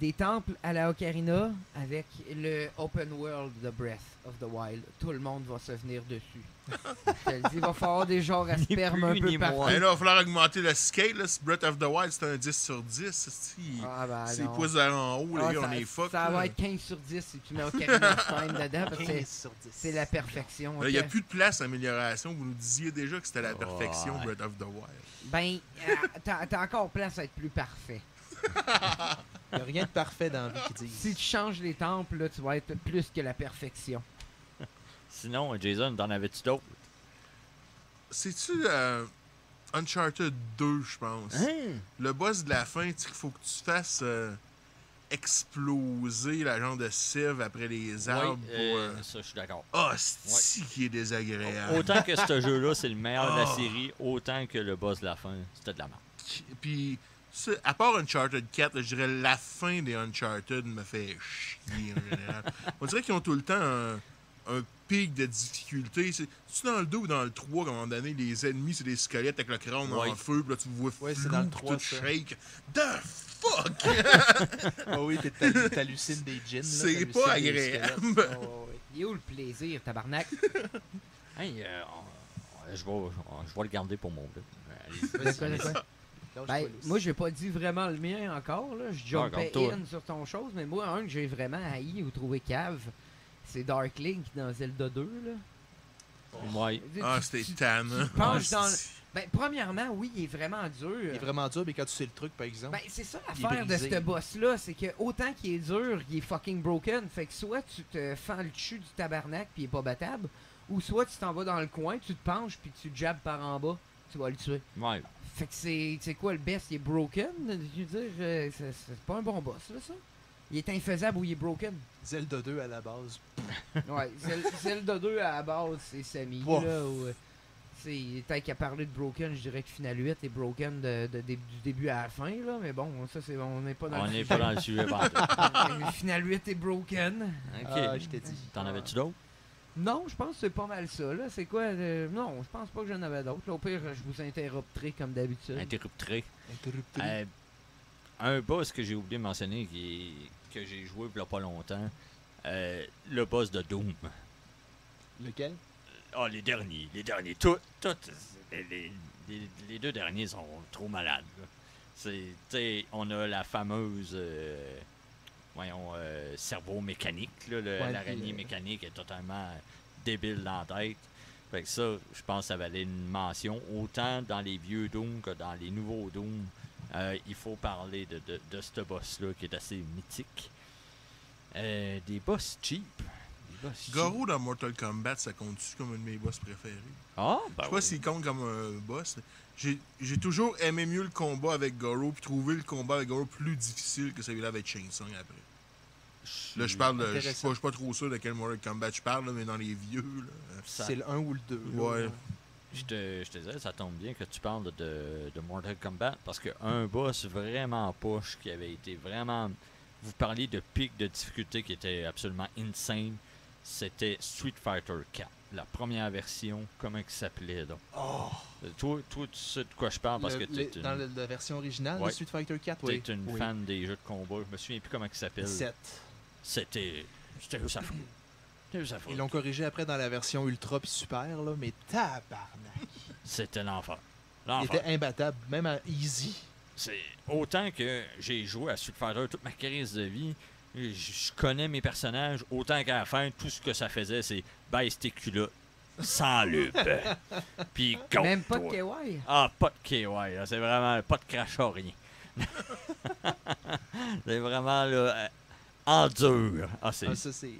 Des temples à la Ocarina avec le open world de Breath of the Wild. Tout le monde va se venir dessus. Je te le dis, il va falloir des genres à sperme un peu partout. Ben là, il va falloir augmenter le scale. Là. Breath of the Wild, c'est un 10 sur 10. c'est- Ah, ben C'est pouces vers en haut, les Ah, gars, ça, on est fuck. ça là. va être 15 sur 10 si tu mets Ocarina of Time dedans, parce que 15 c'est- sur 10. c'est la perfection. Il n'y a plus de place à amélioration. Vous nous disiez déjà que c'était la Ouais. perfection, Breath of the Wild. Ben, euh, t'as t'as encore place à être plus parfait. Il n'y a rien de parfait dans la vie qui dit. Si tu changes les temples, là, tu vas être plus que la perfection. Sinon, Jason, t'en avais-tu d'autres? C'est-tu euh, Uncharted 2, je pense? Hein? Le boss de la fin, qu'il faut que tu fasses euh, exploser la genre de sève après les arbres Oui, pour. euh, euh, ça, je suis d'accord. Ah, c'est qui est désagréable. Autant que ce jeu-là, c'est le meilleur de la Ah. série, autant que le boss de la fin, c'était de la merde. Puis, à part Uncharted 4, là, je dirais la fin des Uncharted me fait chier en général. On dirait qu'ils ont tout le temps un, un pic de difficulté. C'est tu dans le 2 ou dans le 3, à un moment donné, les ennemis, c'est des squelettes avec le crâne Ouais. en feu, puis là, tu vois Ouais, flou, dans le puis 3, tout ça. shake. The fuck! Ah oui, t'hallucines des djinns. là, C'est pas agréable. Ouais, ouais. Il est où le plaisir, tabarnak? Hey, euh, on- je, vais, je vais le garder pour mon gars. Allez-y. Ben, moi, j'ai pas dit vraiment le mien encore. Là. Je jumpais in sur ton chose, mais moi, un que j'ai vraiment haï ou trouvé cave, c'est Dark Link dans Zelda 2. Là. Ouais. Ah, c'était tannant. Ah, dans- Ben, premièrement, oui, il est vraiment dur. Il est vraiment dur, mais quand tu sais le truc, par exemple. Ben, c'est ça l'affaire de ce boss-là, c'est que autant qu'il est dur, il est fucking broken. Fait que soit tu te fends le cul du tabarnak puis il est pas battable, ou soit tu t'en vas dans le coin, tu te penches puis tu jabs par en bas, tu vas le tuer. Ouais. Fait que c'est c'est quoi le best Il est broken Je veux dire, euh, c'est c'est pas un bon boss, là, ça. Il est infaisable ou il est broken Zelda 2 à la base. Ouais, Zel- Zelda 2 à la base, c'est Samy. Wow. Là, où, euh, c'est tant qu'à parler de broken, je dirais que Final 8 est broken de, du début à la fin, là. Mais bon, ça, c'est on n'est pas dans On le n'est sujet. pas dans le sujet. Final 8 est broken. Ok. Ah, je t'ai dit. T'en avais-tu d'autres? Non, je pense que c'est pas mal ça, là. C'est quoi euh, Non, je pense pas que j'en avais d'autres. Là, Au pire, je vous interrupterai comme d'habitude. Interrupterai. Interrupté. Euh, un boss que j'ai oublié de mentionner, qui que j'ai joué il y a pas longtemps, euh, le boss de Doom. Lequel? Ah, les derniers, les derniers, tout, tout, les, les- les- les deux derniers sont trop malades. là. C'est, on a la fameuse, euh, voyons, euh, cerveau mécanique, là, le- Ouais, l'araignée euh, mécanique est totalement débile dans la tête. Fait que ça, je pense que ça valait une mention. Autant dans les vieux Doom que dans les nouveaux Doom, euh, il faut parler de, de, de ce boss-là qui est assez mythique. Euh, des boss cheap. Des boss cheap. Goro dans Mortal Kombat, ça compte-tu comme un de mes boss préférés? Ah, Je ben sais pas oui. s'il compte comme un boss. J'ai toujours aimé mieux le combat avec Goro, puis trouvé le combat avec Goro plus difficile que celui-là avec Tsung après. Là, je parle de. Je suis pas, je suis pas trop sûr de quel Mortal Kombat je parle, là, mais dans les vieux. C'est le 1 ou le 2. Ouais. Je te, je te disais, ça tombe bien que tu parles de, de Mortal Kombat parce que un boss vraiment poche qui avait été vraiment. Vous parliez de pic de difficulté qui était absolument insane. c'était Street Fighter 4. La première version, comment il s'appelait donc? Oh! Euh, Toi, toi, tu sais de quoi je parle parce Le- que tu Dans la version originale Ouais. de Street Fighter 4, oui. es une Oui. fan des jeux de combat. Je me souviens plus comment il s'appelle. 7. C'était. C'était sa faute. Ils l'ont corrigé après dans la version Ultra puis Super, là, mais tabarnak! C'était l'enfer. Il était imbattable, même à Easy. C'est autant que j'ai joué à Street Fighter toute ma crise de vie, je connais mes personnages, autant qu'à la fin, tout ce que ça faisait, c'est baisse tes culottes, sans loupe. Puis Même pas de. KY. Ah, pas de KY, c'est vraiment pas de crachat, rien. c'est vraiment là, euh, en dur. Ah, c'est. Ah, ça, c'est...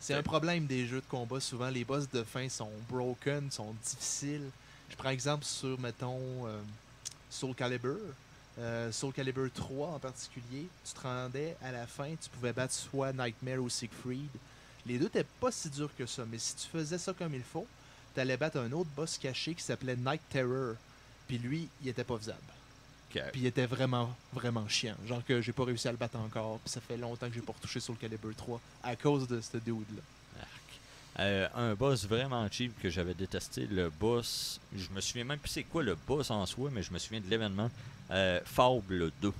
C'est un problème des jeux de combat. Souvent, les boss de fin sont broken, sont difficiles. Je prends exemple sur, mettons, euh, Soul Calibur. Euh, Soul Calibur 3 en particulier. Tu te rendais à la fin, tu pouvais battre soit Nightmare ou Siegfried. Les deux n'étaient pas si durs que ça, mais si tu faisais ça comme il faut, tu allais battre un autre boss caché qui s'appelait Night Terror. Puis lui, il était pas visible. que- Puis il était vraiment, vraiment chiant. Genre que j'ai pas réussi à le battre encore. Puis ça fait longtemps que j'ai pas retouché sur le Calibur 3 à cause de ce dude-là. Euh, un boss vraiment cheap que j'avais détesté, le boss, je me souviens même plus c'est quoi le boss en soi, mais je me souviens de l'événement. Euh, Fable 2.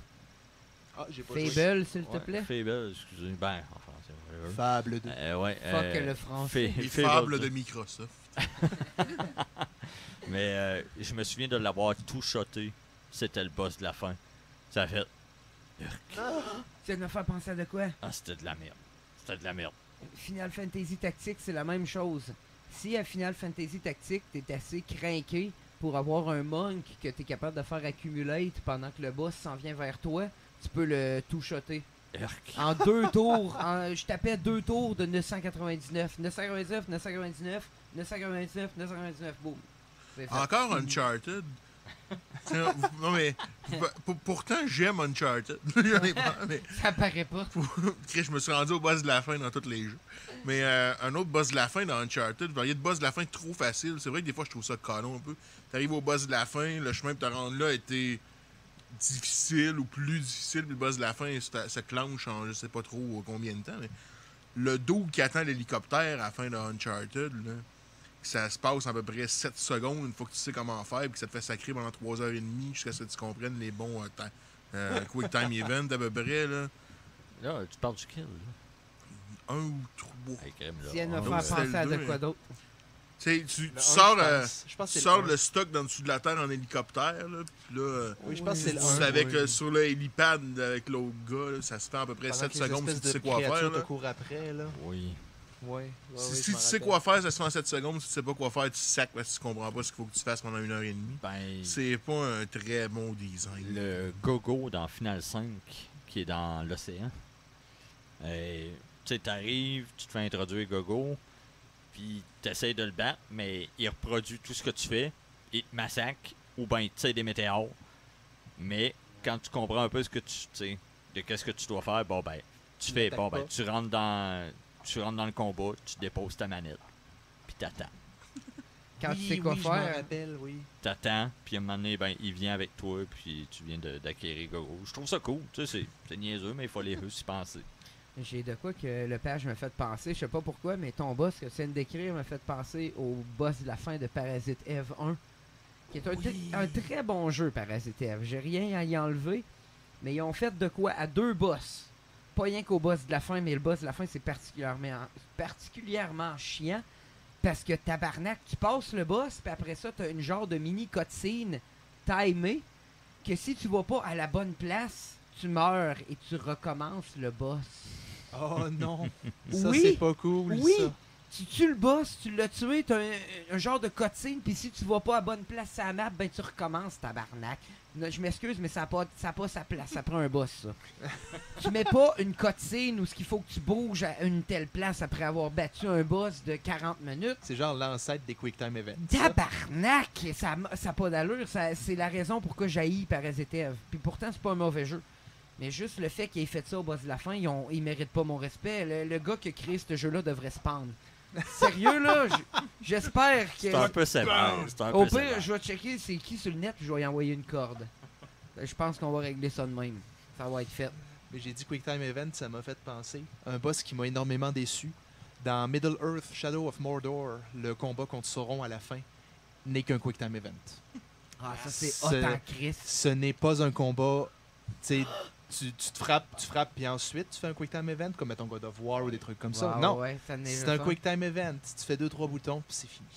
Ah, j'ai pas joué. Fable, s'il te Ouais, plaît. Fable, excusez, ben, en français, whatever. Fable 2. Euh, ouais, Fuck euh, le français. Fa- Les Fable fables 2. de Microsoft. Mais euh, je me souviens de l'avoir tout shoté. C'était le boss de la fin. Ça a fait. Tu viens de me faire penser à de quoi? Ah, c'était de la merde. C'était de la merde. Final Fantasy Tactique, c'est la même chose. Si à Final Fantasy Tactique, t'es assez craqué pour avoir un monk que t'es capable de faire accumulate pendant que le boss s'en vient vers toi, tu peux le two-shotter. Urk. En deux tours, en- je tapais deux tours de 999. 999, 999, 999, 999, boum. Encore Uncharted. Non, mais pour- pourtant, j'aime Uncharted. Mais Ça paraît pas. Je me suis rendu au boss de la fin dans tous les jeux. Mais euh, un autre boss de la fin dans Uncharted, vous voyez de boss de la fin trop facile. C'est vrai que des fois, je trouve ça canon un peu. T'arrives au boss de la fin, le chemin pour te rendre là était difficile ou plus difficile, puis le boss de la fin se, se clenche en je sais pas trop combien de temps. Mais le dos qui attend l'hélicoptère à la fin de Uncharted, là, ça se passe à peu près 7 secondes une fois que tu sais comment faire, puis que ça te fait sacrer pendant 3h30 jusqu'à ce que tu comprennes les bons euh, temps- euh, Quick Time Event à peu près. Là. Là, tu parles du kill. Là. Un ou trois. Hey, crème, là. Si elle me c'est penser à de deux, quoi hein. d'autre. Tu sais, tu, tu Le un, sors, je euh, pense. Je pense tu que sors le stock dans dessous de la terre en hélicoptère, là, puis là, euh, Oui, je pense que c'est le avec oui. le- sur le helipad avec l'autre gars, là, ça se fait à peu près Pendant 7 que les secondes si tu sais quoi faire. Là. courent après, là. Oui. Ouais. ouais, Si, tu sais quoi faire, ça se fait en 7 secondes. Si tu sais pas quoi faire, tu sacs parce que tu comprends pas ce qu'il faut que tu fasses pendant une heure et demie. Ben, C'est pas un très bon design. le Gogo dans Final 5, qui est dans l'océan. Euh, tu sais, t'arrives, tu te fais introduire Gogo, puis t'essayes de le battre, mais il reproduit tout ce que tu fais, il te massacre, ou ben il te tire des météores. Mais quand tu comprends un peu ce que tu sais, de qu'est-ce que tu dois faire, bon ben, tu fais, bon ben, tu rentres dans, tu rentres dans le combat, tu déposes ta manette, puis t'attends. Quand oui, tu sais quoi oui, faire. rappelle, oui. t'attends, puis à un moment donné, ben, il vient avec toi, puis tu viens d'acquérir Gogo. Je trouve ça cool, tu sais, c'est- niaiseux, mais il faut les y penser. J'ai de quoi que le page m'a fait penser, je sais pas pourquoi, mais ton boss que tu viens de décrire m'a fait penser au boss de la fin de Parasite Eve 1, qui est un, tr- Oui. un très bon jeu, Parasite Eve. J'ai rien à y enlever, mais ils ont fait de quoi à deux boss. Pas rien qu'au boss de la fin, mais le boss de la fin, c'est particulièrement, particulièrement chiant, parce que tabarnak, tu passes le boss, puis après ça, t'as une genre de mini cutscene timée, que si tu vas pas à la bonne place, tu meurs et tu recommences le boss. Oh non. ça, Oui. c'est pas cool, Oui. ça. Tu tues le boss, tu l'as tué, t'as un, un genre de cutscene, puis si tu vas pas à bonne place à la map, ben tu recommences, tabarnak. Je m'excuse, mais ça n'a pas, ça a pas sa place, ça prend un boss, ça. tu mets pas une cutscene où ce qu'il faut que tu bouges à une telle place après avoir battu un boss de 40 minutes. C'est genre l'ancêtre des Quick Time Events. Tabarnak! Ça n'a ça pas d'allure, c'est la raison pourquoi j'haïs Parasite Eve. Puis pourtant, c'est pas un mauvais jeu. Mais juste le fait qu'il ait fait ça au boss de la fin, ils, ont, ils méritent pas mon respect. Le, le gars qui a créé ce jeu-là devrait se pendre. Sérieux, là? J'espère que. C'est un peu sévère. Au peu pire, je vais checker c'est qui sur le net, puis je vais y envoyer une corde. Je pense qu'on va régler ça de même. Ça va être fait. Mais j'ai dit Quick Time Event, ça m'a fait penser. Un boss qui m'a énormément déçu. Dans Middle Earth, Shadow of Mordor, le combat contre Sauron à la fin n'est qu'un Quick Time Event. Ah, ça, c'est Ce- hot en Chris. Ce n'est pas un combat. tu sais, Tu, tu te frappes, tu frappes, puis ensuite tu fais un Quick Time Event, comme mettons God of War ou des trucs comme ça. Non, ouais, c'est un. Quick Time Event. Tu fais deux, trois boutons, puis c'est fini.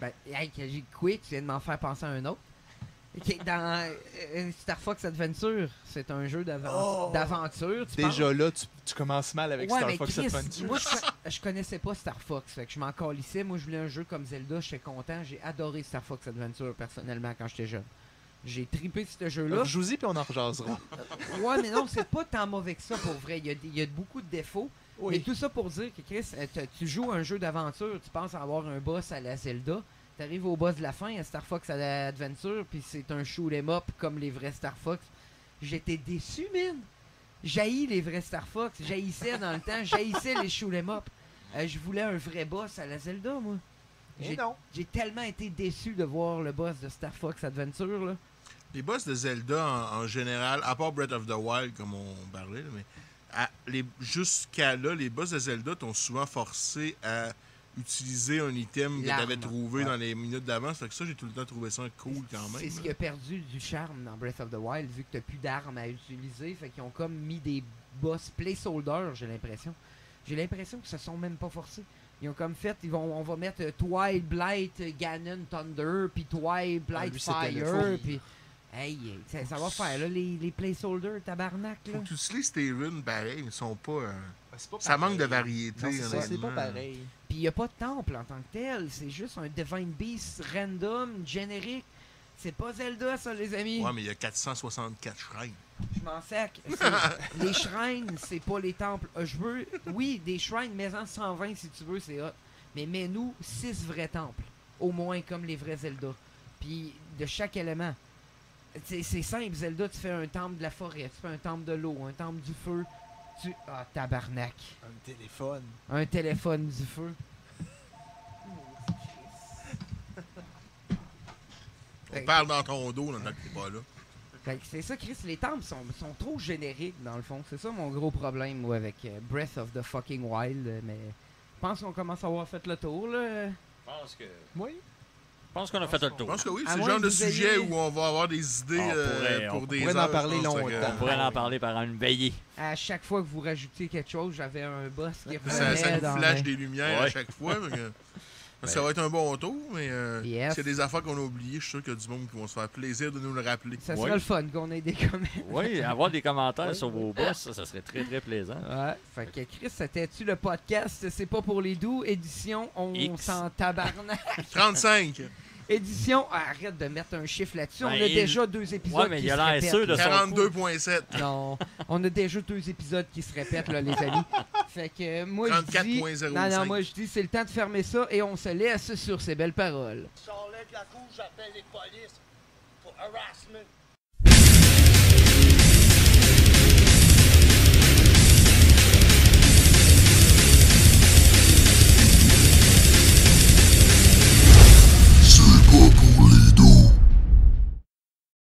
Ben, hey, j'ai quick, tu viens de m'en faire penser à un autre. Dans euh, Star Fox Adventure, c'est un jeu Oh! d'aventure. Déjà là, tu, tu commences mal avec ouais, Star Fox Chris, Adventure. moi, je, je connaissais pas Star Fox. Fait que je m'en calissais. Moi, je voulais un jeu comme Zelda. J'étais content. J'ai adoré Star Fox Adventure, personnellement, quand j'étais jeune. J'ai tripé ce jeu-là. Joue-y, puis on en rejasera. Ouais, mais non, c'est pas tant mauvais que ça, pour vrai. Il y a, il y a beaucoup de défauts. Mais tout ça pour dire que, Chris, euh, tu joues un jeu d'aventure, tu penses avoir un boss à la Zelda. T'arrives au boss de la fin à Star Fox Adventure, puis c'est un shoot 'em up comme les vrais Star Fox. J'étais déçu, man. J'haïs les vrais Star Fox. J'haïssais dans le temps. J'haïssais les shoot 'em up. Euh, je voulais un vrai boss à la Zelda, moi. J'ai tellement été déçu de voir le boss de Star Fox Adventure, là. Les boss de Zelda, en, en général, à part Breath of the Wild, comme on parlait, mais à- les- jusqu'à là, les boss de Zelda t'ont souvent forcé à utiliser un item que t'avais trouvé Ouais. dans les minutes d'avance. Fait que ça, j'ai tout le temps trouvé ça cool quand même. C'est ce qui a perdu du charme dans Breath of the Wild, vu que t'as plus d'armes à utiliser. Fait qu'ils ont comme mis des boss placeholder, j'ai l'impression. J'ai l'impression que se sont même pas forcés. Ils ont comme fait, ils vont, on va mettre euh, Twilight, Ganon, Thunder, puis Twilight, Ah, Fire, puis... Hey, ça, ça va faire, là, les, les placeholders, tabarnak, là. Faut que tu utilises tes runes pareil, mais ils sont pas. euh, C'est pas Ça manque de variété. Non, c'est ça, c'est honnêtement. pas pareil. Puis il n'y a pas de temple en tant que tel, c'est juste un Divine Beast random, générique. C'est pas Zelda, ça, les amis. Ouais, mais il y a 464 shrines. Je m'en sac. Les shrines, c'est pas les temples. Euh, Je veux, oui, des shrines, mais en 120 si tu veux, c'est hot. Mais mets-nous 6 vrais temples. Au moins comme les vrais Zelda. Puis de chaque élément. C'est simple, Zelda, tu fais un temple de la forêt, tu fais un temple de l'eau, un temple du feu. Tu... Ah, tabarnak. Un téléphone. Un téléphone du feu. On parle dans ton dos, que t'es pas là. Fait que c'est ça, Chris, les temples sont, sont trop génériques dans le fond. C'est ça mon gros problème moi, avec euh, Breath of the fucking Wild. euh, Mais je pense qu'on commence à avoir fait le tour là. Je pense que. Oui. Je pense qu'on a fait le Je tour. pense que oui, c'est le genre de sujet ayez- où on va avoir des idées On euh, pourrait- pour on des pourrait en parler je longtemps. que- On pourrait en parler par une veillée. À chaque fois que vous rajoutez quelque chose, j'avais un boss qui Ça, revenait ça nous flash des lumières à chaque fois. que- Ça va être un bon tour, mais euh, Yes. s'il y a des affaires qu'on a oubliées, je suis sûr qu'il y a du monde qui vont se faire plaisir de nous le rappeler. Ça serait le fun qu'on ait des commentaires. Oui, avoir des commentaires sur vos boss, ça, ça serait très très plaisant. Ouais. Fait que Chris, c'était-tu le podcast? C'est pas pour les doux, édition on s'en tabarnak. 35, édition, ah, arrête de mettre un chiffre là-dessus. on Ben, a il- déjà deux épisodes Ouais, mais qui il a se l'air répètent, sûr de là. son 42.7, Non, on a déjà deux épisodes qui se répètent, là, les amis. Fait que euh, moi, je dis... 34.05. Non, non, moi, je dis, c'est le temps de fermer ça et on se laisse sur ces belles paroles. La cour, j'appelle les polices pour harassment.